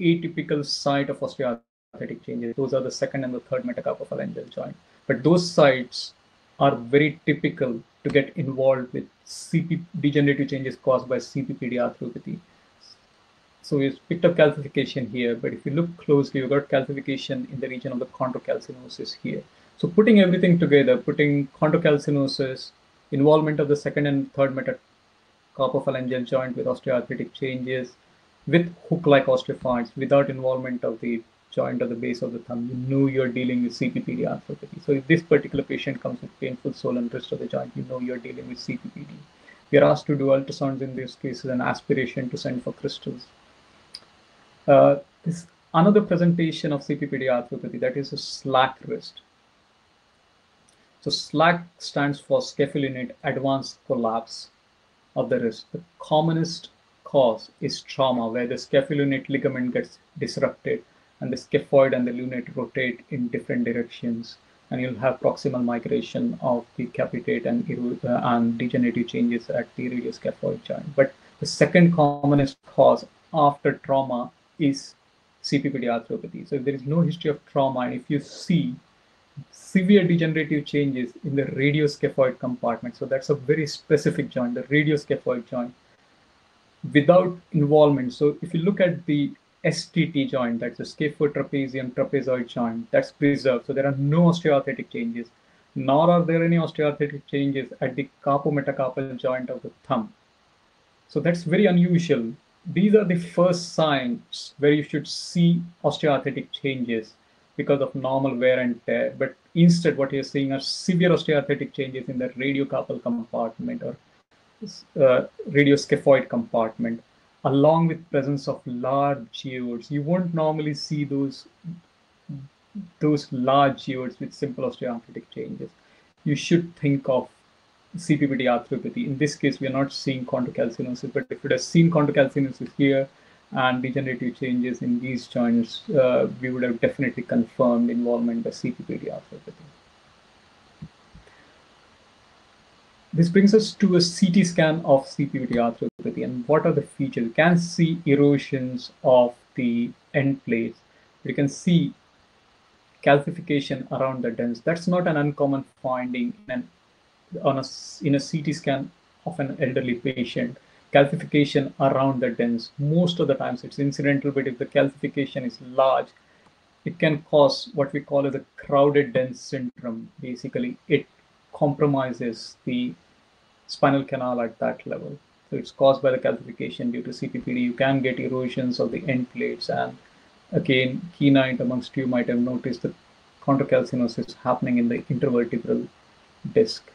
atypical site of osteoarthritic changes. Those are the second and the third metacarpophalangeal joint. But those sites are very typical to get involved with CP degenerative changes caused by CPPD arthropathy. So we've picked up calcification here, but if you look closely, you've got calcification in the region of the chondrocalcinosis here. So putting everything together, putting chondrocalcinosis, involvement of the second and third metacarpophalangeal joint with osteoarthritic changes, with hook-like osteophytes, without involvement of the joint or the base of the thumb, you know you're dealing with CPPD arthropathy. So if this particular patient comes with painful sole and wrist of the joint, you know you're dealing with CPPD. We are asked to do ultrasounds in these cases and aspiration to send for crystals. Uh, this another presentation of CPPD arthropathy, that is a SLAC wrist. So SLAC stands for scapholunate advanced collapse of the wrist. The commonest cause is trauma, where the scapholunate ligament gets disrupted and the scaphoid and the lunate rotate in different directions. And you'll have proximal migration of the capitate and, uh, and degenerative changes at the radioscaphoid joint. But the second commonest cause after trauma is CPPD arthropathy. So if there is no history of trauma, and if you see severe degenerative changes in the radioscaphoid compartment, so that's a very specific joint, the radioscaphoid joint, without involvement. So if you look at the STT joint, that's the scaphotrapezium trapezoid joint, that's preserved. So there are no osteoarthritic changes, nor are there any osteoarthritic changes at the carpometacarpal joint of the thumb. So that's very unusual these are the first signs where you should see osteoarthritic changes because of normal wear and tear. But instead, what you're seeing are severe osteoarthritic changes in the radiocarpal compartment or uh, radioscaphoid compartment, along with presence of large geodes. You won't normally see those those large geodes with simple osteoarthritic changes. You should think of CPPD arthropathy. In this case, we are not seeing chondrocalcinosis, but if it has seen chondrocalcinosis here and degenerative changes in these joints, uh, we would have definitely confirmed involvement by CPPD arthropathy. This brings us to a CT scan of CPPD arthropathy and what are the features? You can see erosions of the end plates. You can see calcification around the dens. That's not an uncommon finding in an a, in a CT scan of an elderly patient, calcification around the dens. Most of the times it's incidental, but if the calcification is large, it can cause what we call as a crowned dens syndrome. Basically, it compromises the spinal canal at that level. So it's caused by the calcification due to CPPD. You can get erosions of the end plates. And again, keenite amongst you might have noticed the chondrocalcinosis happening in the intervertebral disc.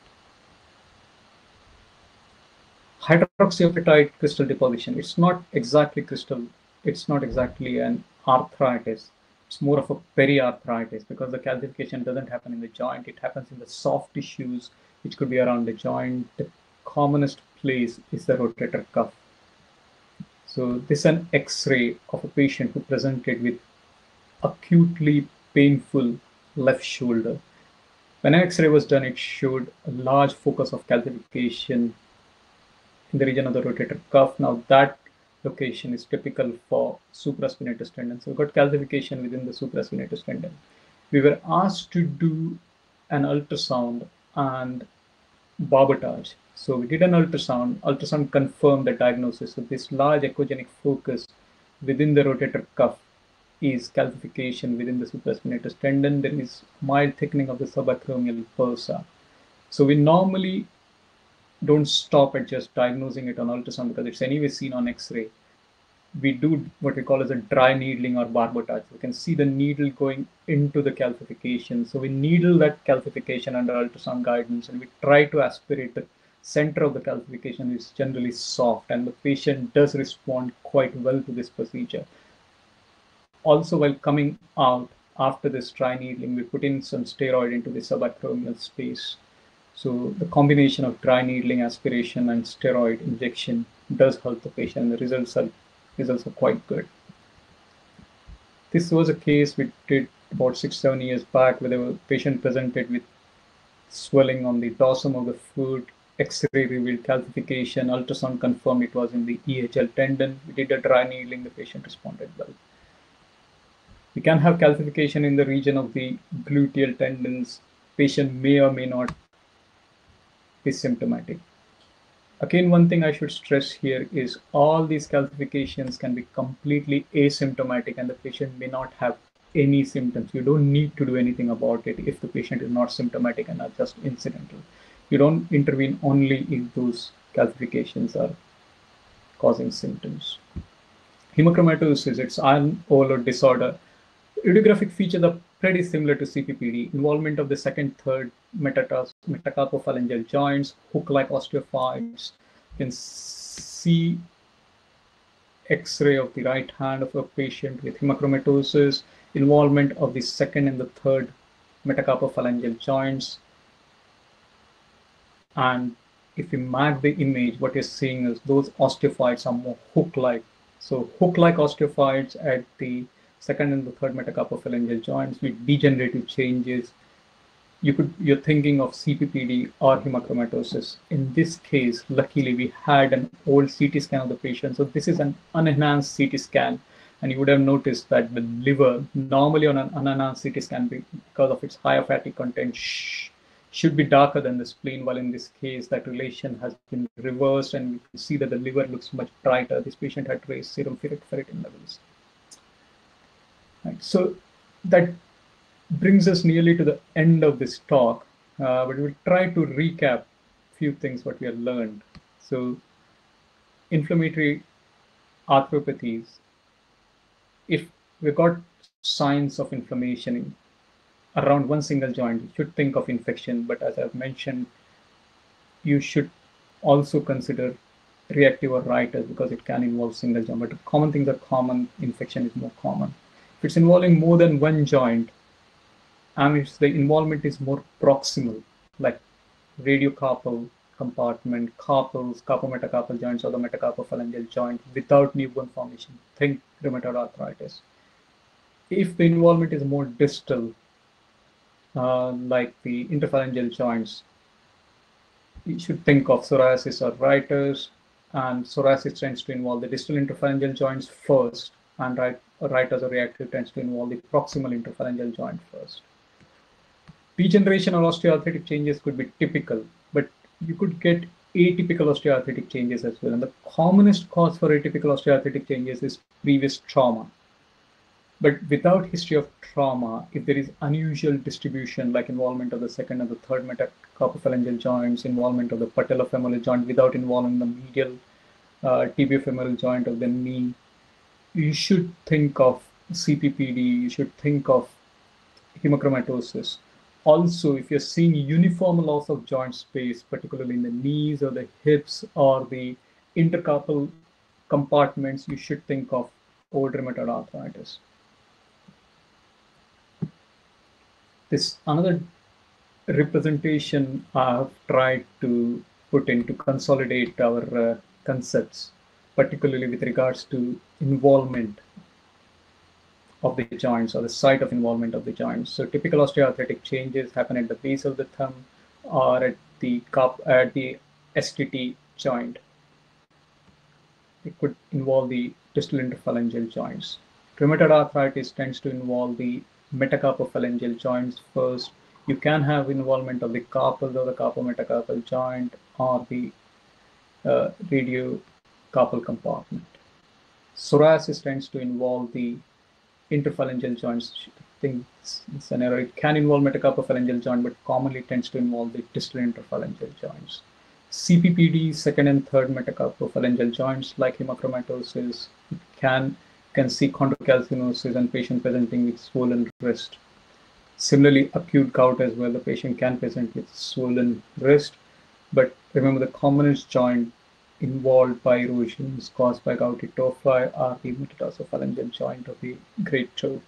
Hydroxyapatite crystal deposition. It's not exactly crystal. It's not exactly an arthritis. It's more of a periarthritis because the calcification doesn't happen in the joint. It happens in the soft tissues, which could be around the joint, the commonest place is the rotator cuff. So this is an X-ray of a patient who presented with acutely painful left shoulder. When an X-ray was done, it showed a large focus of calcification in the region of the rotator cuff. Now that location is typical for supraspinatus tendon. So we've got calcification within the supraspinatus tendon. We were asked to do an ultrasound and barbotage. So we did an ultrasound. Ultrasound confirmed the diagnosis So this large echogenic focus within the rotator cuff is calcification within the supraspinatus tendon. There is mild thickening of the subacromial bursa. So we normally don't stop at just diagnosing it on ultrasound because it's anyway seen on X-ray. We do what we call as a dry needling or barbotage. We can see the needle going into the calcification. So we needle that calcification under ultrasound guidance and we try to aspirate the center of the calcification is generally soft and the patient does respond quite well to this procedure. Also, while coming out after this dry needling, we put in some steroid into the subacromial space so the combination of dry needling aspiration and steroid injection does help the patient and the results are, are quite good. This was a case we did about six, seven years back where the patient presented with swelling on the dorsum of the foot, X-ray revealed calcification, ultrasound confirmed it was in the EHL tendon. We did a dry needling, the patient responded well. We can have calcification in the region of the gluteal tendons. Patient may or may not is symptomatic. Again, one thing I should stress here is all these calcifications can be completely asymptomatic and the patient may not have any symptoms. You don't need to do anything about it if the patient is not symptomatic and are just incidental. You don't intervene only if those calcifications are causing symptoms. Hemochromatosis, it's iron overload disorder. Radiographic features are pretty similar to CPPD. Involvement of the second, third metacarpophalangeal joints, hook-like osteophytes. You can see X-ray of the right hand of a patient with hemochromatosis, involvement of the second and the third metacarpophalangeal joints. And if you map the image, what you're seeing is those osteophytes are more hook-like. So hook-like osteophytes at the second and the third metacarpophalangeal joints with degenerative changes. You could you're thinking of CPPD or hemochromatosis. In this case, luckily we had an old CT scan of the patient. So this is an unenhanced CT scan. And you would have noticed that the liver, normally on an unenhanced CT scan, because of its higher fatty content, sh should be darker than the spleen, while in this case, that relation has been reversed, and you can see that the liver looks much brighter. This patient had raised serum ferritin levels. Right. So that brings us nearly to the end of this talk, uh, but we'll try to recap a few things what we have learned. So inflammatory arthropathies, if we've got signs of inflammation in, around one single joint, you should think of infection, but as I've mentioned, you should also consider reactive arthritis because it can involve single joint, but common things are common, infection is more common. If it's involving more than one joint, and if the involvement is more proximal, like radiocarpal compartment, carpals, carpometacarpal joints, or the metacarpophalangeal joint without new bone formation, think rheumatoid arthritis. If the involvement is more distal, uh, like the interphalangeal joints, you should think of psoriasis or arthritis, and psoriasis tends to involve the distal interphalangeal joints first, and right, right as a reactive tends to involve the proximal interphalangeal joint first. Degeneration or osteoarthritic changes could be typical, but you could get atypical osteoarthritic changes as well. And the commonest cause for atypical osteoarthritic changes is previous trauma. But without history of trauma, if there is unusual distribution, like involvement of the second and the third metacarpophalangeal joints, involvement of the patellofemoral joint without involving the medial uh, tibiofemoral joint of the knee, you should think of CPPD, you should think of hemochromatosis. Also, if you're seeing uniform loss of joint space, particularly in the knees or the hips or the intercarpal compartments, you should think of old rheumatoid arthritis. This another representation I've tried to put in to consolidate our uh, concepts, particularly with regards to involvement of the joints or the site of involvement of the joints. So typical osteoarthritic changes happen at the base of the thumb or at the cup at the STT joint. It could involve the distal interphalangeal joints. Rheumatoid arthritis tends to involve the metacarpophalangeal joints first. You can have involvement of the carpal or the carpometacarpal joint or the uh, radiocarpal compartment. Psoriasis tends to involve the interphalangeal joints. I think it's, it's an error. It can involve metacarpophalangeal joint, but commonly tends to involve the distal interphalangeal joints. CPPD, second and third metacarpophalangeal joints, like hemochromatosis, it can can see chondrocalcinosis and patient presenting with swollen wrist. Similarly, acute gout as well, the patient can present with swollen wrist. But remember, the commonest joint involved by erosions caused by gouty tophi are the metatarsophalangeal joint of the great toe.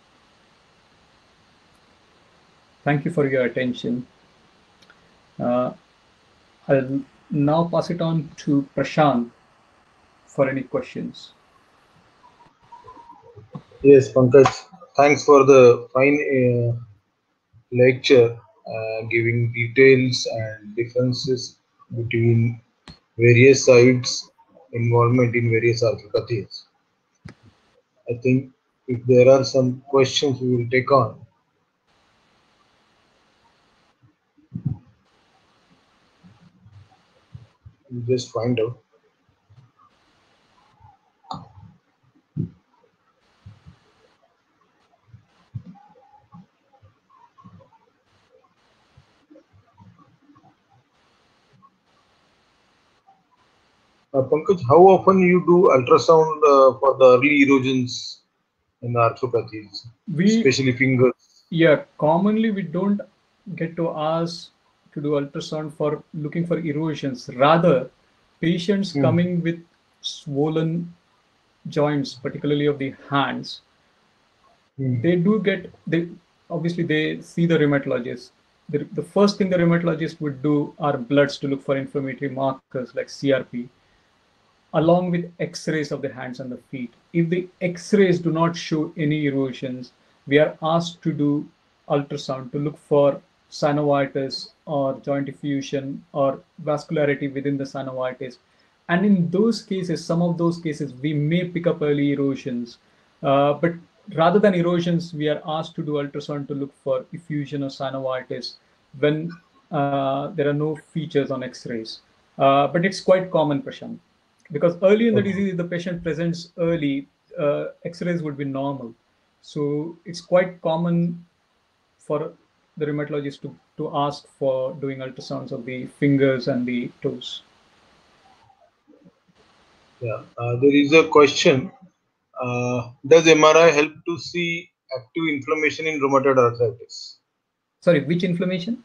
Thank you for your attention. Uh, I'll now pass it on to Prashant for any questions. Yes, Pankaj, thanks for the fine uh, lecture, uh, giving details and differences between various sites involvement in various arthropathies. I think if there are some questions, we will take on. We'll just find out. Uh, Pankaj, how often you do ultrasound uh, for the early erosions in the arthropathies, We especially fingers? yeah, commonly we don't get to ask to do ultrasound for looking for erosions. Rather, patients Hmm. coming with swollen joints, particularly of the hands, Hmm. they do get they obviously they see the rheumatologist the, the first thing the rheumatologist would do are bloods to look for inflammatory markers like crp along with x-rays of the hands and the feet. If the x-rays do not show any erosions we are asked to do ultrasound to look for synovitis or joint effusion or vascularity within the synovitis. And in those cases some of those cases we may pick up early erosions. Uh, but rather than erosions, we are asked to do ultrasound to look for effusion or synovitis when uh, there are no features on X-rays. Uh, but it's quite common, Prashant, because early in the Okay. disease, the patient presents early, uh, X-rays would be normal. So it's quite common for the rheumatologist to, to ask for doing ultrasounds of the fingers and the toes. Yeah, uh, there is a question. Uh, does MRI help to see active inflammation in rheumatoid arthritis? Sorry, which inflammation?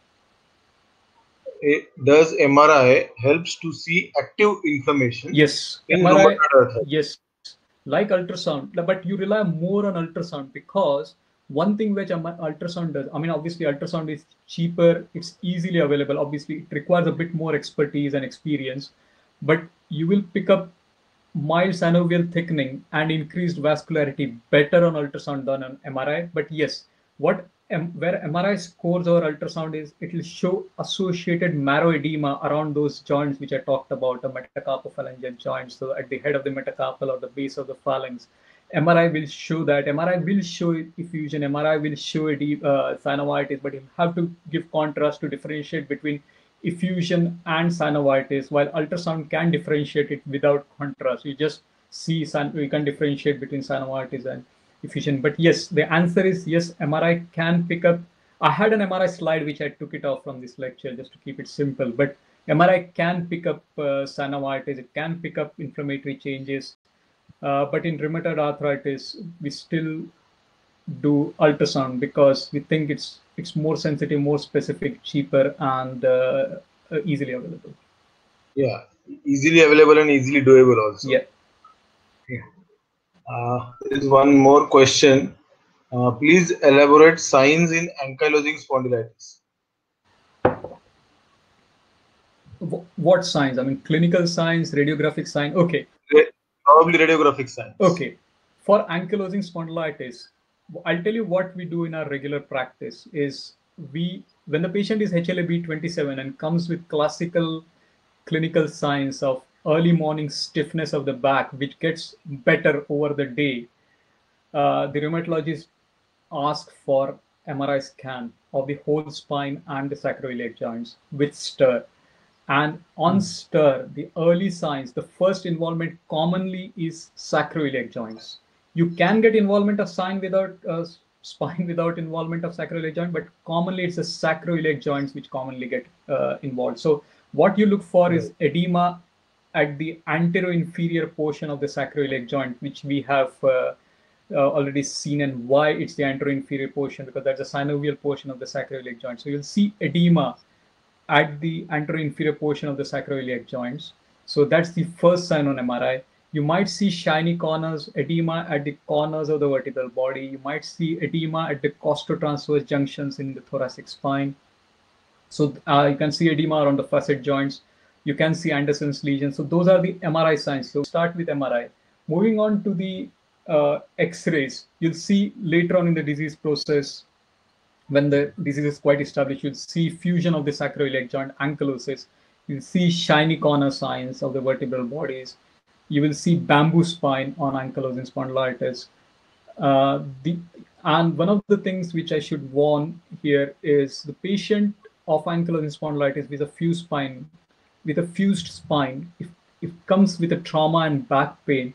Does MRI helps to see active inflammation Yes, in MRI. Yes, like ultrasound, but you rely more on ultrasound because one thing which ultrasound does, I mean, obviously, ultrasound is cheaper, it's easily available. Obviously, it requires a bit more expertise and experience, but you will pick up mild synovial thickening and increased vascularity better on ultrasound than on MRI. But yes, what where MRI scores or ultrasound is it will show associated marrow edema around those joints which I talked about, the metacarpophalangeal joints. So at the head of the metacarpal or the base of the phalanx, MRI will show that. MRI will show effusion. MRI will show uh, synovitis, but you have to give contrast to differentiate between effusion and synovitis, while ultrasound can differentiate it without contrast. You just see, you can differentiate between synovitis and effusion. But yes, the answer is yes, MRI can pick up. I had an MRI slide which I took it off from this lecture just to keep it simple. But MRI can pick up uh, synovitis, it can pick up inflammatory changes. Uh, but in rheumatoid arthritis, we still do ultrasound because we think it's it's more sensitive, more specific, cheaper, and uh, uh, easily available. Yeah, easily available and easily doable also. Yeah. Yeah. Uh, there is one more question. Uh, please elaborate signs in ankylosing spondylitis. what signs? I mean, clinical signs, radiographic sign. Okay. Probably radiographic signs. Okay. For ankylosing spondylitis, I'll tell you what we do in our regular practice is we when the patient is HLA-B27 and comes with classical clinical signs of early morning stiffness of the back, which gets better over the day, uh, the rheumatologist asks for MRI scan of the whole spine and the sacroiliac joints with STIR. And on mm. STIR, the early signs, the first involvement commonly is sacroiliac joints. You can get involvement of sign without uh, spine without involvement of sacroiliac joint, but commonly it's the sacroiliac joints which commonly get uh, involved. So what you look for is edema at the anterior-inferior portion of the sacroiliac joint, which we have uh, uh, already seen and why it's the anterior-inferior portion, because that's the synovial portion of the sacroiliac joint. So you'll see edema at the anterior-inferior portion of the sacroiliac joints. So that's the first sign on MRI. You might see shiny corners, edema at the corners of the vertebral body. You might see edema at the costotransverse junctions in the thoracic spine. So uh, you can see edema around the facet joints. You can see Andersson's lesion. So those are the MRI signs. So start with MRI. Moving on to the uh, X-rays, you'll see later on in the disease process, when the disease is quite established, you'll see fusion of the sacroiliac joint, ankylosis. You'll see shiny corner signs of the vertebral bodies you will see bamboo spine on ankylosing spondylitis. Uh, the, and one of the things which I should warn here is the patient of ankylosing spondylitis with a fused spine, with a fused spine, if, if comes with a trauma and back pain,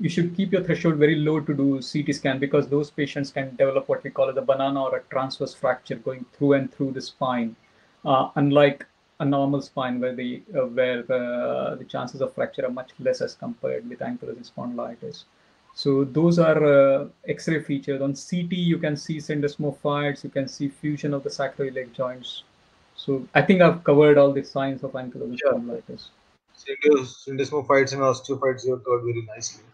you should keep your threshold very low to do CT scan because those patients can develop what we call as a banana or a transverse fracture going through and through the spine. Uh, unlike a normal spine where the uh, where the, the chances of fracture are much less as compared with ankylosing spondylitis. So those are uh, X-ray features. On CT, you can see syndesmophytes, you can see fusion of the sacroiliac joints. So I think I've covered all the signs of ankylosing yeah. spondylitis. Syndesmophytes and osteophytes you have covered very nicely.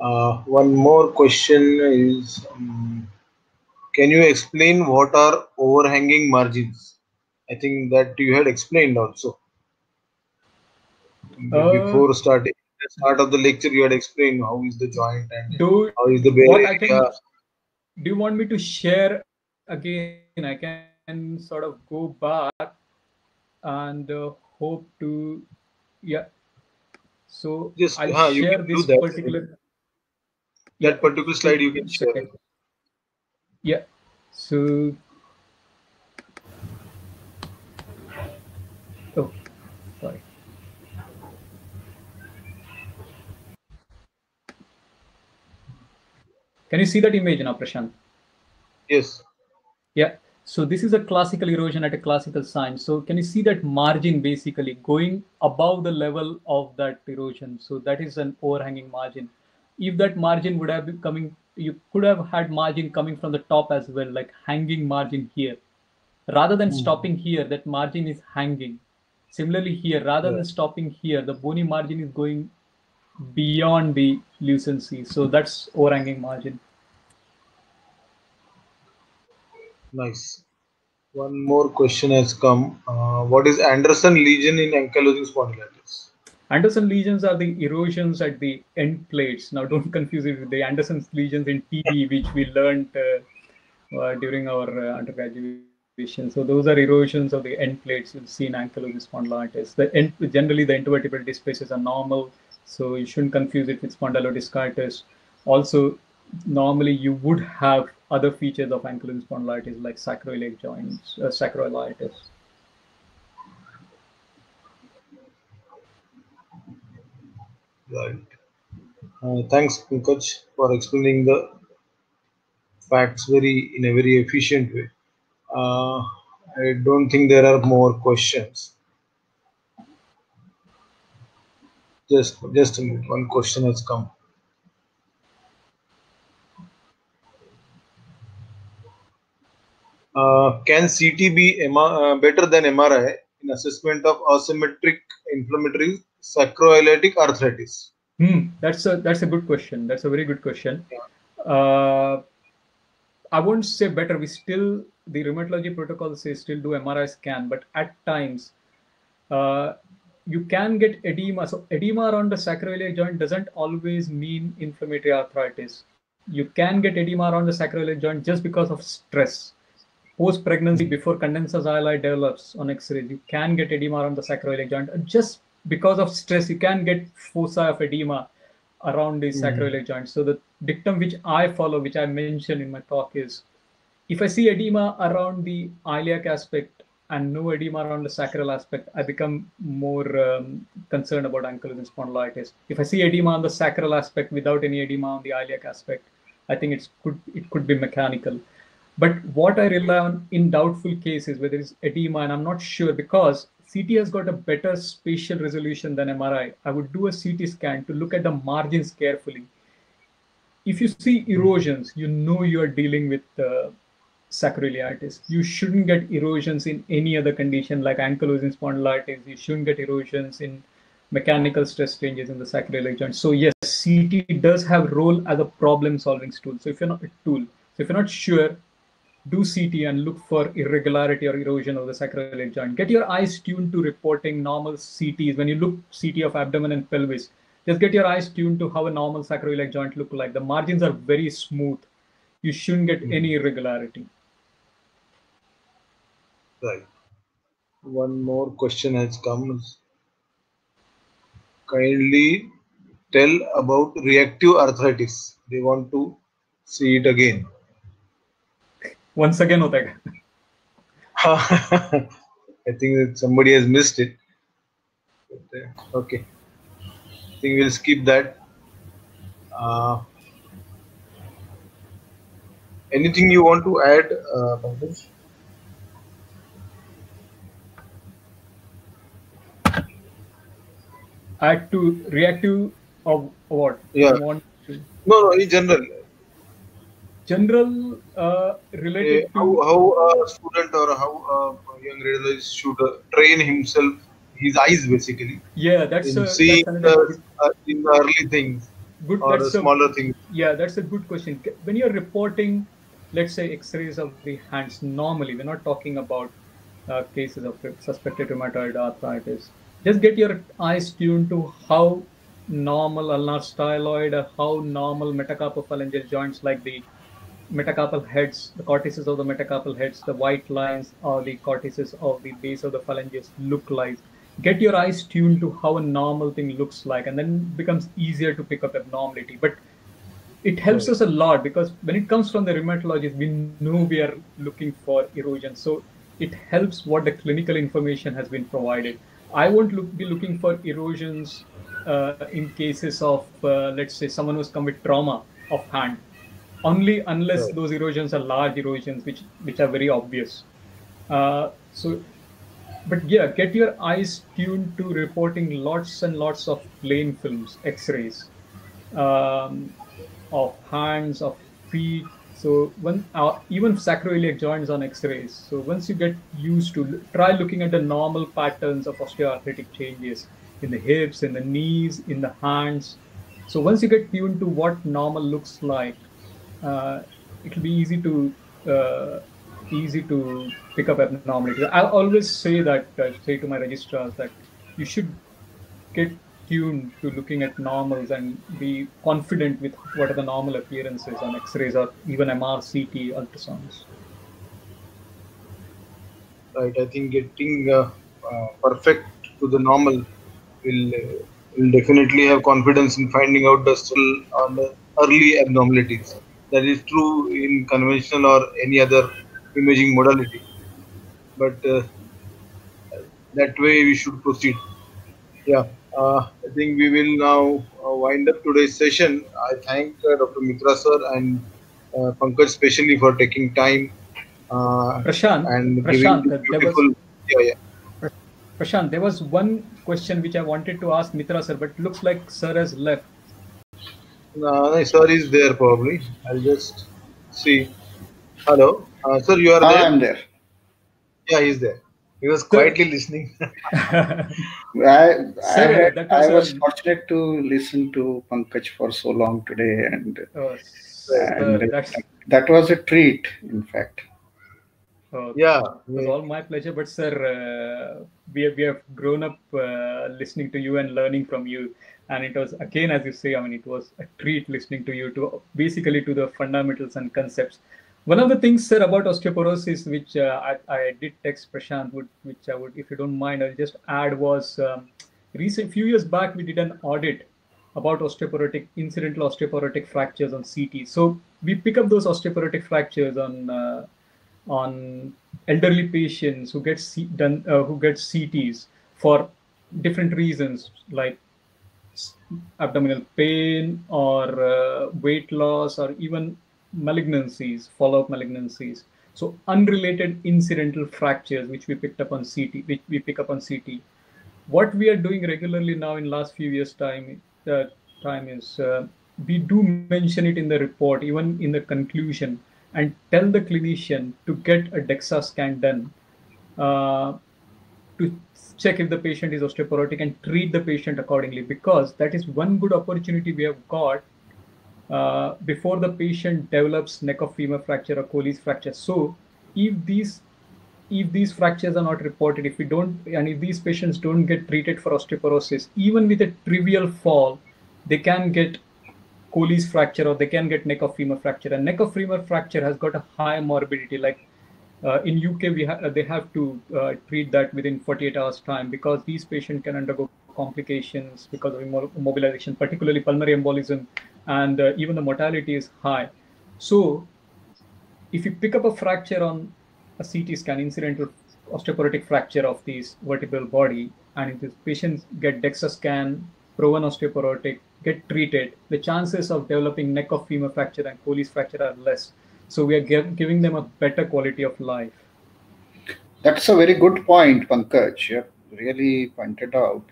Uh, one more question is, um, can you explain what are overhanging margins? I think that you had explained also. Uh, Before starting the start of the lecture, you had explained how is the joint and do, how is the I can, Do you want me to share again? I can sort of go back and uh, hope to, yeah. So Just, I'll uh, share this that. particular. That particular slide you can share. Yeah. So Oh, sorry. Can you see that image now, Prashant? Yes. Yeah. So this is a classical erosion at a classical sign. So can you see that margin basically going above the level of that erosion? So that is an overhanging margin. If that margin would have been coming, you could have had margin coming from the top as well, like hanging margin here. Rather than mm. stopping here, that margin is hanging. Similarly here, rather yeah. than stopping here, the bony margin is going beyond the lucency. So that's overhanging margin. Nice. One more question has come. Uh, what is Andersson lesion in ankylosing spondylitis? Andersson lesions are the erosions at the end plates. Now, don't confuse it with the Andersson's lesions in TB, which we learned uh, uh, during our uh, undergraduate so those are erosions of the end plates you'll see in ankylosing spondylitis. The end, generally the intervertebral disc spaces are normal, so you shouldn't confuse it with spondylodiscitis. Also, normally you would have other features of ankylosing spondylitis like sacroiliac joints, uh, sacroiliitis. Right. Uh, thanks, Pankaj, for explaining the facts very in a very efficient way. Uh, I don't think there are more questions. Just, just a minute. One question has come. Uh, can CT be uh, better than MRI in assessment of asymmetric inflammatory sacroiliac arthritis? Hmm, that's a that's a good question. That's a very good question. Yeah. Uh, I won't say better. We still the rheumatology protocol says still do MRI scan, but at times uh, you can get edema. So edema around the sacroiliac joint doesn't always mean inflammatory arthritis. You can get edema around the sacroiliac joint just because of stress. Post pregnancy, before condensans ilii develops on X-rays, you can get edema around the sacroiliac joint. Just because of stress, you can get foci of edema around the sacroiliac joint. So the dictum which I follow, which I mentioned in my talk, is if I see edema around the iliac aspect and no edema around the sacral aspect, I become more um, concerned about ankylosing spondylitis. If I see edema on the sacral aspect without any edema on the iliac aspect, I think it's could it could be mechanical. But what I rely on in doubtful cases where there is edema and I'm not sure because CT has got a better spatial resolution than MRI. I would do a CT scan to look at the margins carefully. If you see erosions, you know you are dealing with uh, sacroiliitis. You shouldn't get erosions in any other condition like ankylosing spondylitis. You shouldn't get erosions in mechanical stress changes in the sacroiliac joint. So yes, CT does have role as a problem-solving tool. So if you're not a tool, so if you're not sure, do CT and look for irregularity or erosion of the sacroiliac joint. Get your eyes tuned to reporting normal CTs. When you look CT of abdomen and pelvis, just get your eyes tuned to how a normal sacroiliac joint look like. The margins are very smooth. You shouldn't get hmm. any irregularity. Right. One more question has come. Kindly tell about reactive arthritis. They want to see it again once again utega. I think that somebody has missed it. But, uh, okay. I think we'll skip that. Uh, anything you want to add, uh, Pankaj? Add to reactive or what? Yeah. No, no, in general general uh, Uh, related how, to how a student or how a young radiologist should uh, train himself, his eyes basically, yeah that's in a seeing that's the, good, uh, in the early things good or the that's a, smaller things. yeah that's a good question. When you're reporting let's say x-rays of the hands normally we're not talking about uh, cases of suspected rheumatoid arthritis. Just get your eyes tuned to how normal ulnar styloid or how normal metacarpophalangeal joints like the metacarpal heads, the cortices of the metacarpal heads, the white lines or the cortices of the base of the phalanges look like. Get your eyes tuned to how a normal thing looks like, and then it becomes easier to pick up abnormality. But it helps Right. us a lot because when it comes from the rheumatologist, we know we are looking for erosion. So it helps what the clinical information has been provided. I won't look, be looking for erosions uh, in cases of, uh, let's say, someone who's come with trauma of hand only unless Right. those erosions are large erosions which which are very obvious. Uh, so but yeah get your eyes tuned to reporting lots and lots of plain films x-rays um, of hands of feet. So when uh, even sacroiliac joints on x-rays. So once you get used to try looking at the normal patterns of osteoarthritic changes in the hips in the knees in the hands. So once you get tuned to what normal looks like uh, it'll be easy to uh, easy to pick up abnormalities. I always say that uh, say to my registrars that you should get tuned to looking at normals and be confident with what are the normal appearances on X-rays or even MR, CT, ultrasounds. Right. I think getting uh, uh, perfect to the normal will uh, will definitely have confidence in finding out the still the early abnormalities. That is true in conventional or any other imaging modality. But uh, that way we should proceed. Yeah. Uh, I think we will now uh, wind up today's session. I thank uh, Dr. Mitra sir and uh, Pankaj especially for taking time uh, Prashant, and Prashant, there was beautiful. Yeah, yeah. Prashant, there was one question which I wanted to ask Mitra sir, but looks like sir has left. No, no, sir is there probably. I'll just see. Hello, uh, sir, you are Ah, there? I'm there. Yeah, he's there. He was quietly listening. I, I, Sir, had- was I was a- fortunate to listen to Pankaj for so long today, and Oh, sir, And- that's that was a treat, in fact. Uh, Yeah. It was all my pleasure. But sir, uh, we have, we have grown up uh, listening to you and learning from you, and it was again, as you say, I mean, it was a treat listening to you to basically to the fundamentals and concepts. One of the things, sir, about osteoporosis, which uh, I, I did text Prashant, would, which I would, if you don't mind, I'll just add was um, recent few years back we did an audit about osteoporotic incidental osteoporotic fractures on CT. So we pick up those osteoporotic fractures on uh, on elderly patients who get C- done uh, who get CTs for different reasons like abdominal pain or uh, weight loss or even malignancies, follow-up malignancies. So unrelated incidental fractures which we picked up on CT, which we pick up on CT. What we are doing regularly now in last few years time, uh, time is uh, we do mention it in the report, even in the conclusion, and tell the clinician to get a DEXA scan done uh, to check if the patient is osteoporotic and treat the patient accordingly because that is one good opportunity we have got uh, before the patient develops neck of femur fracture or Colles fracture. So if these if these fractures are not reported, if we don't, and if these patients don't get treated for osteoporosis, even with a trivial fall, they can get Colles fracture or they can get neck of femur fracture. And neck of femur fracture has got a high morbidity. Like uh, in UK, we ha- they have to uh, treat that within 48 hours time because these patients can undergo complications because of immo- immobilization, particularly pulmonary embolism, and uh, even the mortality is high. So if you pick up a fracture on a CT scan, incidental osteoporotic fracture of these vertebral body, and if these patients get DEXA scan, proven osteoporotic, get treated, the chances of developing neck of femur fracture and Colles fracture are less. So we are giv- giving them a better quality of life. That's a very good point, Pankaj. You have really pointed out.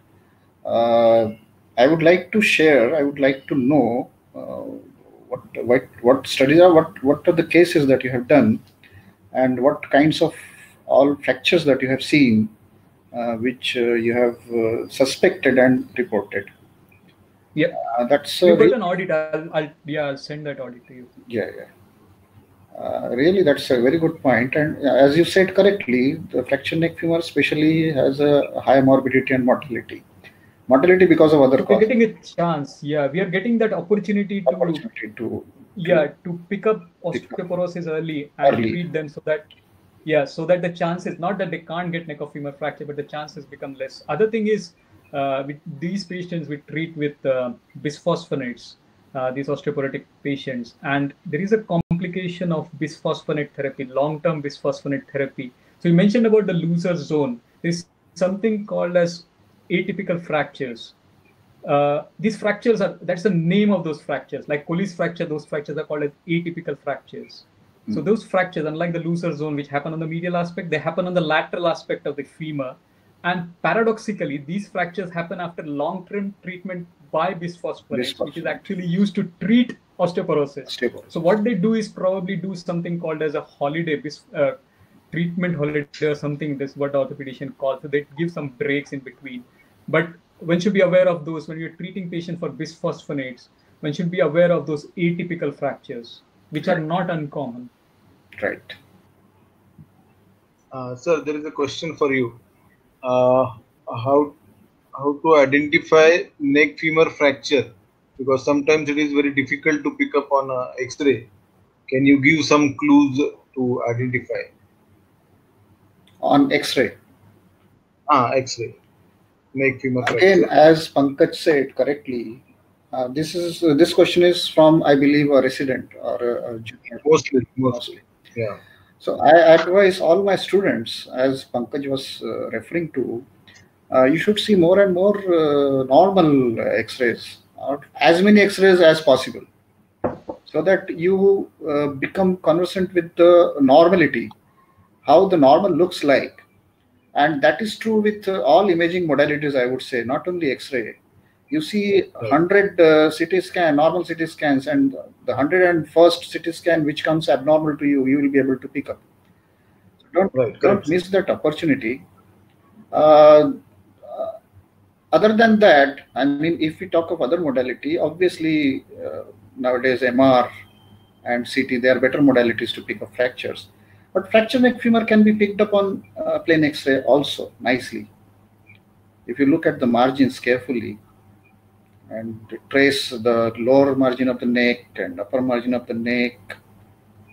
Uh, I would like to share. I would like to know uh, what what what studies are what what are the cases that you have done, and what kinds of all fractures that you have seen, uh, which uh, you have uh, suspected and reported. Yeah. Uh, that's uh, got an audit. I'll, I'll yeah, I'll send that audit to you. yeah, yeah. Uh, really, that's a very good point. And as you said correctly, the fracture neck femur especially has a high morbidity and mortality. Mortality because of other we're causes. getting a chance. Yeah, we are getting that opportunity to Opportunity to yeah to pick up osteoporosis early and Early. treat them so that yeah so that the chances not that they can't get neck of femur fracture but the chances become less other thing is uh, with these patients we treat with uh, bisphosphonates uh, these osteoporotic patients. And there is a complication of bisphosphonate therapy long term bisphosphonate therapy. So you mentioned about the Looser zone. There's something called as atypical fractures. Uh, these fractures are that's the name of those fractures. Like Colles fracture those fractures are called as atypical fractures. So Mm. those fractures unlike the Looser zone which happen on the medial aspect they happen on the lateral aspect of the femur. And paradoxically these fractures happen after long-term treatment by bisphosphonates which is actually used to treat osteoporosis osteoporosis. so what they do is probably do something called as a holiday bis- uh, treatment holiday or something. This is what the orthopedician calls. So they give some breaks in between. But one should be aware of those when you're treating patients for bisphosphonates. One should be aware of those atypical fractures, which are not uncommon. Right. Uh, sir, there is a question for you. Uh, how how to identify neck femur fracture? Because sometimes it is very difficult to pick up on a X-ray. Can you give some clues to identify? On X-ray. Ah, X-ray. Neck femur Again, fracture. as Pankaj said correctly, uh, this is uh, this question is from I believe a resident or a, a junior. Mostly, mostly. Yeah. So I advise all my students, as Pankaj was uh, referring to, you should see more and more uh, normal X-rays, or as many X-rays as possible, so that you uh, become conversant with the normality, how the normal looks like, and that is true with uh, all imaging modalities. I would say, not only X-ray. You see, hundred uh, CT scan, normal CT scans, and the hundred and first CT scan which comes abnormal to you, you will be able to pick up. So don't Right. don't miss that opportunity. Uh, uh, other than that, I mean, if we talk of other modality, obviously uh, nowadays MR and CT they are better modalities to pick up fractures. But fracture neck femur can be picked up on uh, plain X-ray also nicely. If you look at the margins carefully and trace the lower margin of the neck and upper margin of the neck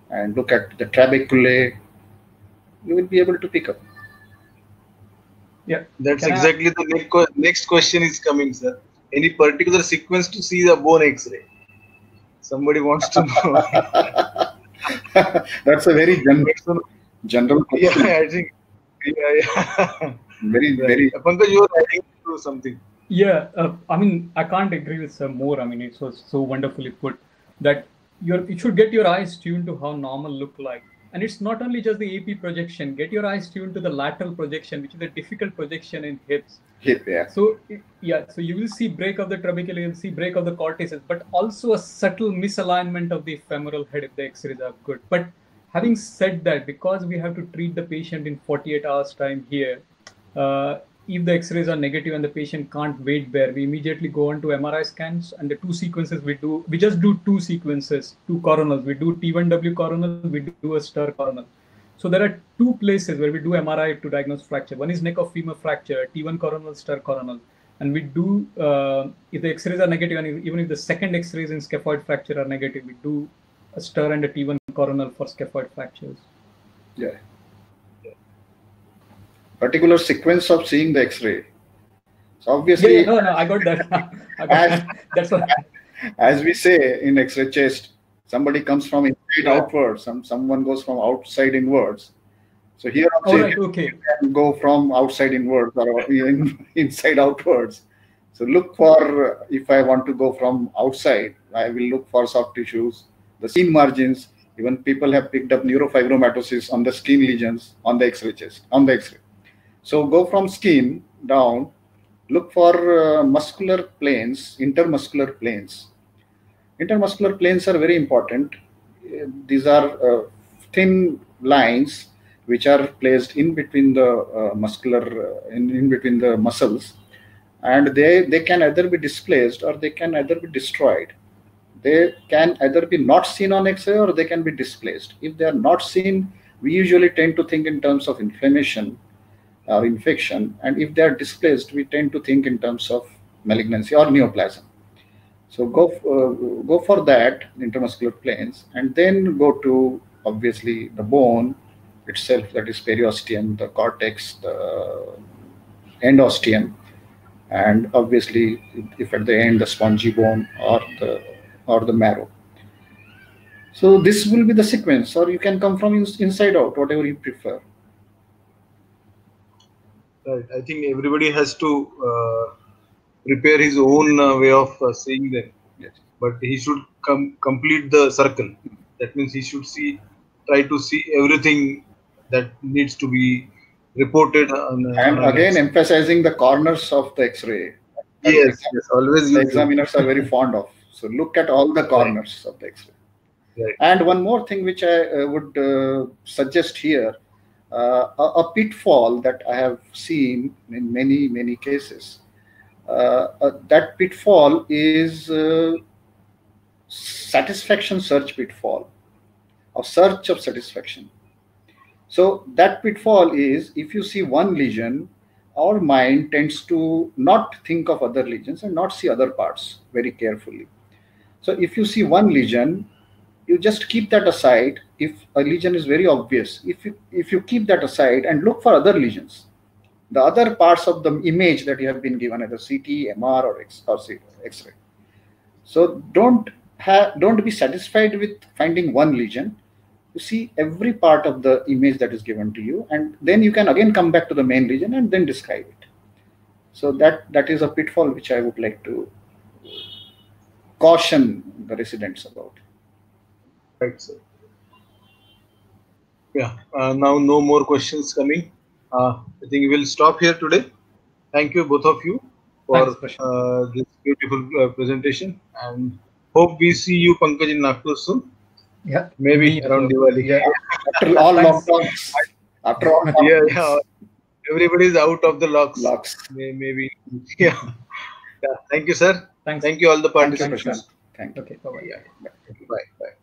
and look at the trabeculae, you will be able to pick up. Yeah. That's Can I- exactly the next, question is coming, sir. Any particular sequence to see the bone X-ray? Somebody wants to know. That's a very general, Wants to know. general yeah. I think. Yeah, yeah. Very, Right. very. Pankaj, you were adding to something. Yeah, uh, I mean, I can't agree with Sir more. I mean, it was so wonderfully put that you're, you should get your eyes tuned to how normal look like. And it's not only just the AP projection, get your eyes tuned to the lateral projection, which is a difficult projection in hips. Hip, yeah. So, yeah, so you will see break of the trabeculae, you'll see break of the cortices, but also a subtle misalignment of the femoral head if the x-rays are good. But having said that, because we have to treat the patient in 48 hours time here, uh, if the x-rays are negative and the patient can't wait there, we immediately go on to MRI scans and the two sequences we do, we just do two sequences, two coronals. We do T1W coronal, we do a STIR coronal. So there are two places where we do MRI to diagnose fracture. One is neck of femur fracture, T1 coronal, STIR coronal. And we do, uh, if the x-rays are negative and even if the second x-rays in scaphoid fracture are negative, we do a STIR and a T1 coronal for scaphoid fractures. Yeah. Particular sequence of seeing the X-ray. So obviously, yeah, no, no, I got that. I got that. That's what. as we say in X-ray chest, somebody comes from inside Yeah. outwards, some someone goes from outside inwards. So here All right, okay. can go from outside inwards or in, inside outwards. So look for if I want to go from outside, I will look for soft tissues, the skin margins. Even people have picked up neurofibromatosis on the skin lesions on the X-ray chest, on the X-ray. So go from skin down, look for uh, muscular planes, intermuscular planes. Intermuscular planes are very important. Uh, These are uh, thin lines which are placed in between the uh, muscular, uh, in, in between the muscles, and they, they can either be displaced or they can either be destroyed. They can either be not seen on X-ray or they can be displaced. If they are not seen, we usually tend to think in terms of inflammation or infection, and if they are displaced, we tend to think in terms of malignancy or neoplasm. So go uh, go for that intramuscular planes, and then go to obviously the bone itself, that is periosteum, the cortex, the endosteum, and obviously if at the end the spongy bone or the or the marrow. So this will be the sequence, or you can come from ins- inside out, whatever you prefer. Right. I think everybody has to uh, prepare his own uh, way of uh, seeing them. Yes. But he should come complete the circle. That means he should see, try to see everything that needs to be reported. On, uh, And on again, emphasizing the corners of the X-ray. yes, yes, always the examiners are very fond of. So look at all the corners of the X-ray. Right. And one more thing which I uh, would uh, suggest here, uh, a, a pitfall that I have seen in many many cases. Uh, that pitfall is uh, satisfaction search pitfall, or search of satisfaction. So that pitfall is if you see one lesion, our mind tends to not think of other lesions and not see other parts very carefully. So if you see one lesion, you just keep that aside. If a lesion is very obvious, if you if you keep that aside and look for other lesions, the other parts of the image that you have been given, either CT, MR, or X or X-ray. So don't have don't be satisfied with finding one lesion. You see every part of the image that is given to you, and then you can again come back to the main lesion and then describe it. So that that is a pitfall which I would like to caution the residents about. Right, sir. Yeah, uh, now no more questions coming. Uh, I think we'll stop here today. Thank you, both of you, for Thanks, uh, this beautiful uh, presentation. And hope we see you, Pankaj, in Nagpur soon. Yeah. Maybe Me as around. Diwali. Yeah. After all lockdowns, after all yeah, yeah. Everybody is out of the locks. locks. May, maybe. Yeah. yeah. Thank you, sir. Thanks. Thank you, all the Thank you, participants. Thank you. Okay. Bye bye. Yeah. Bye.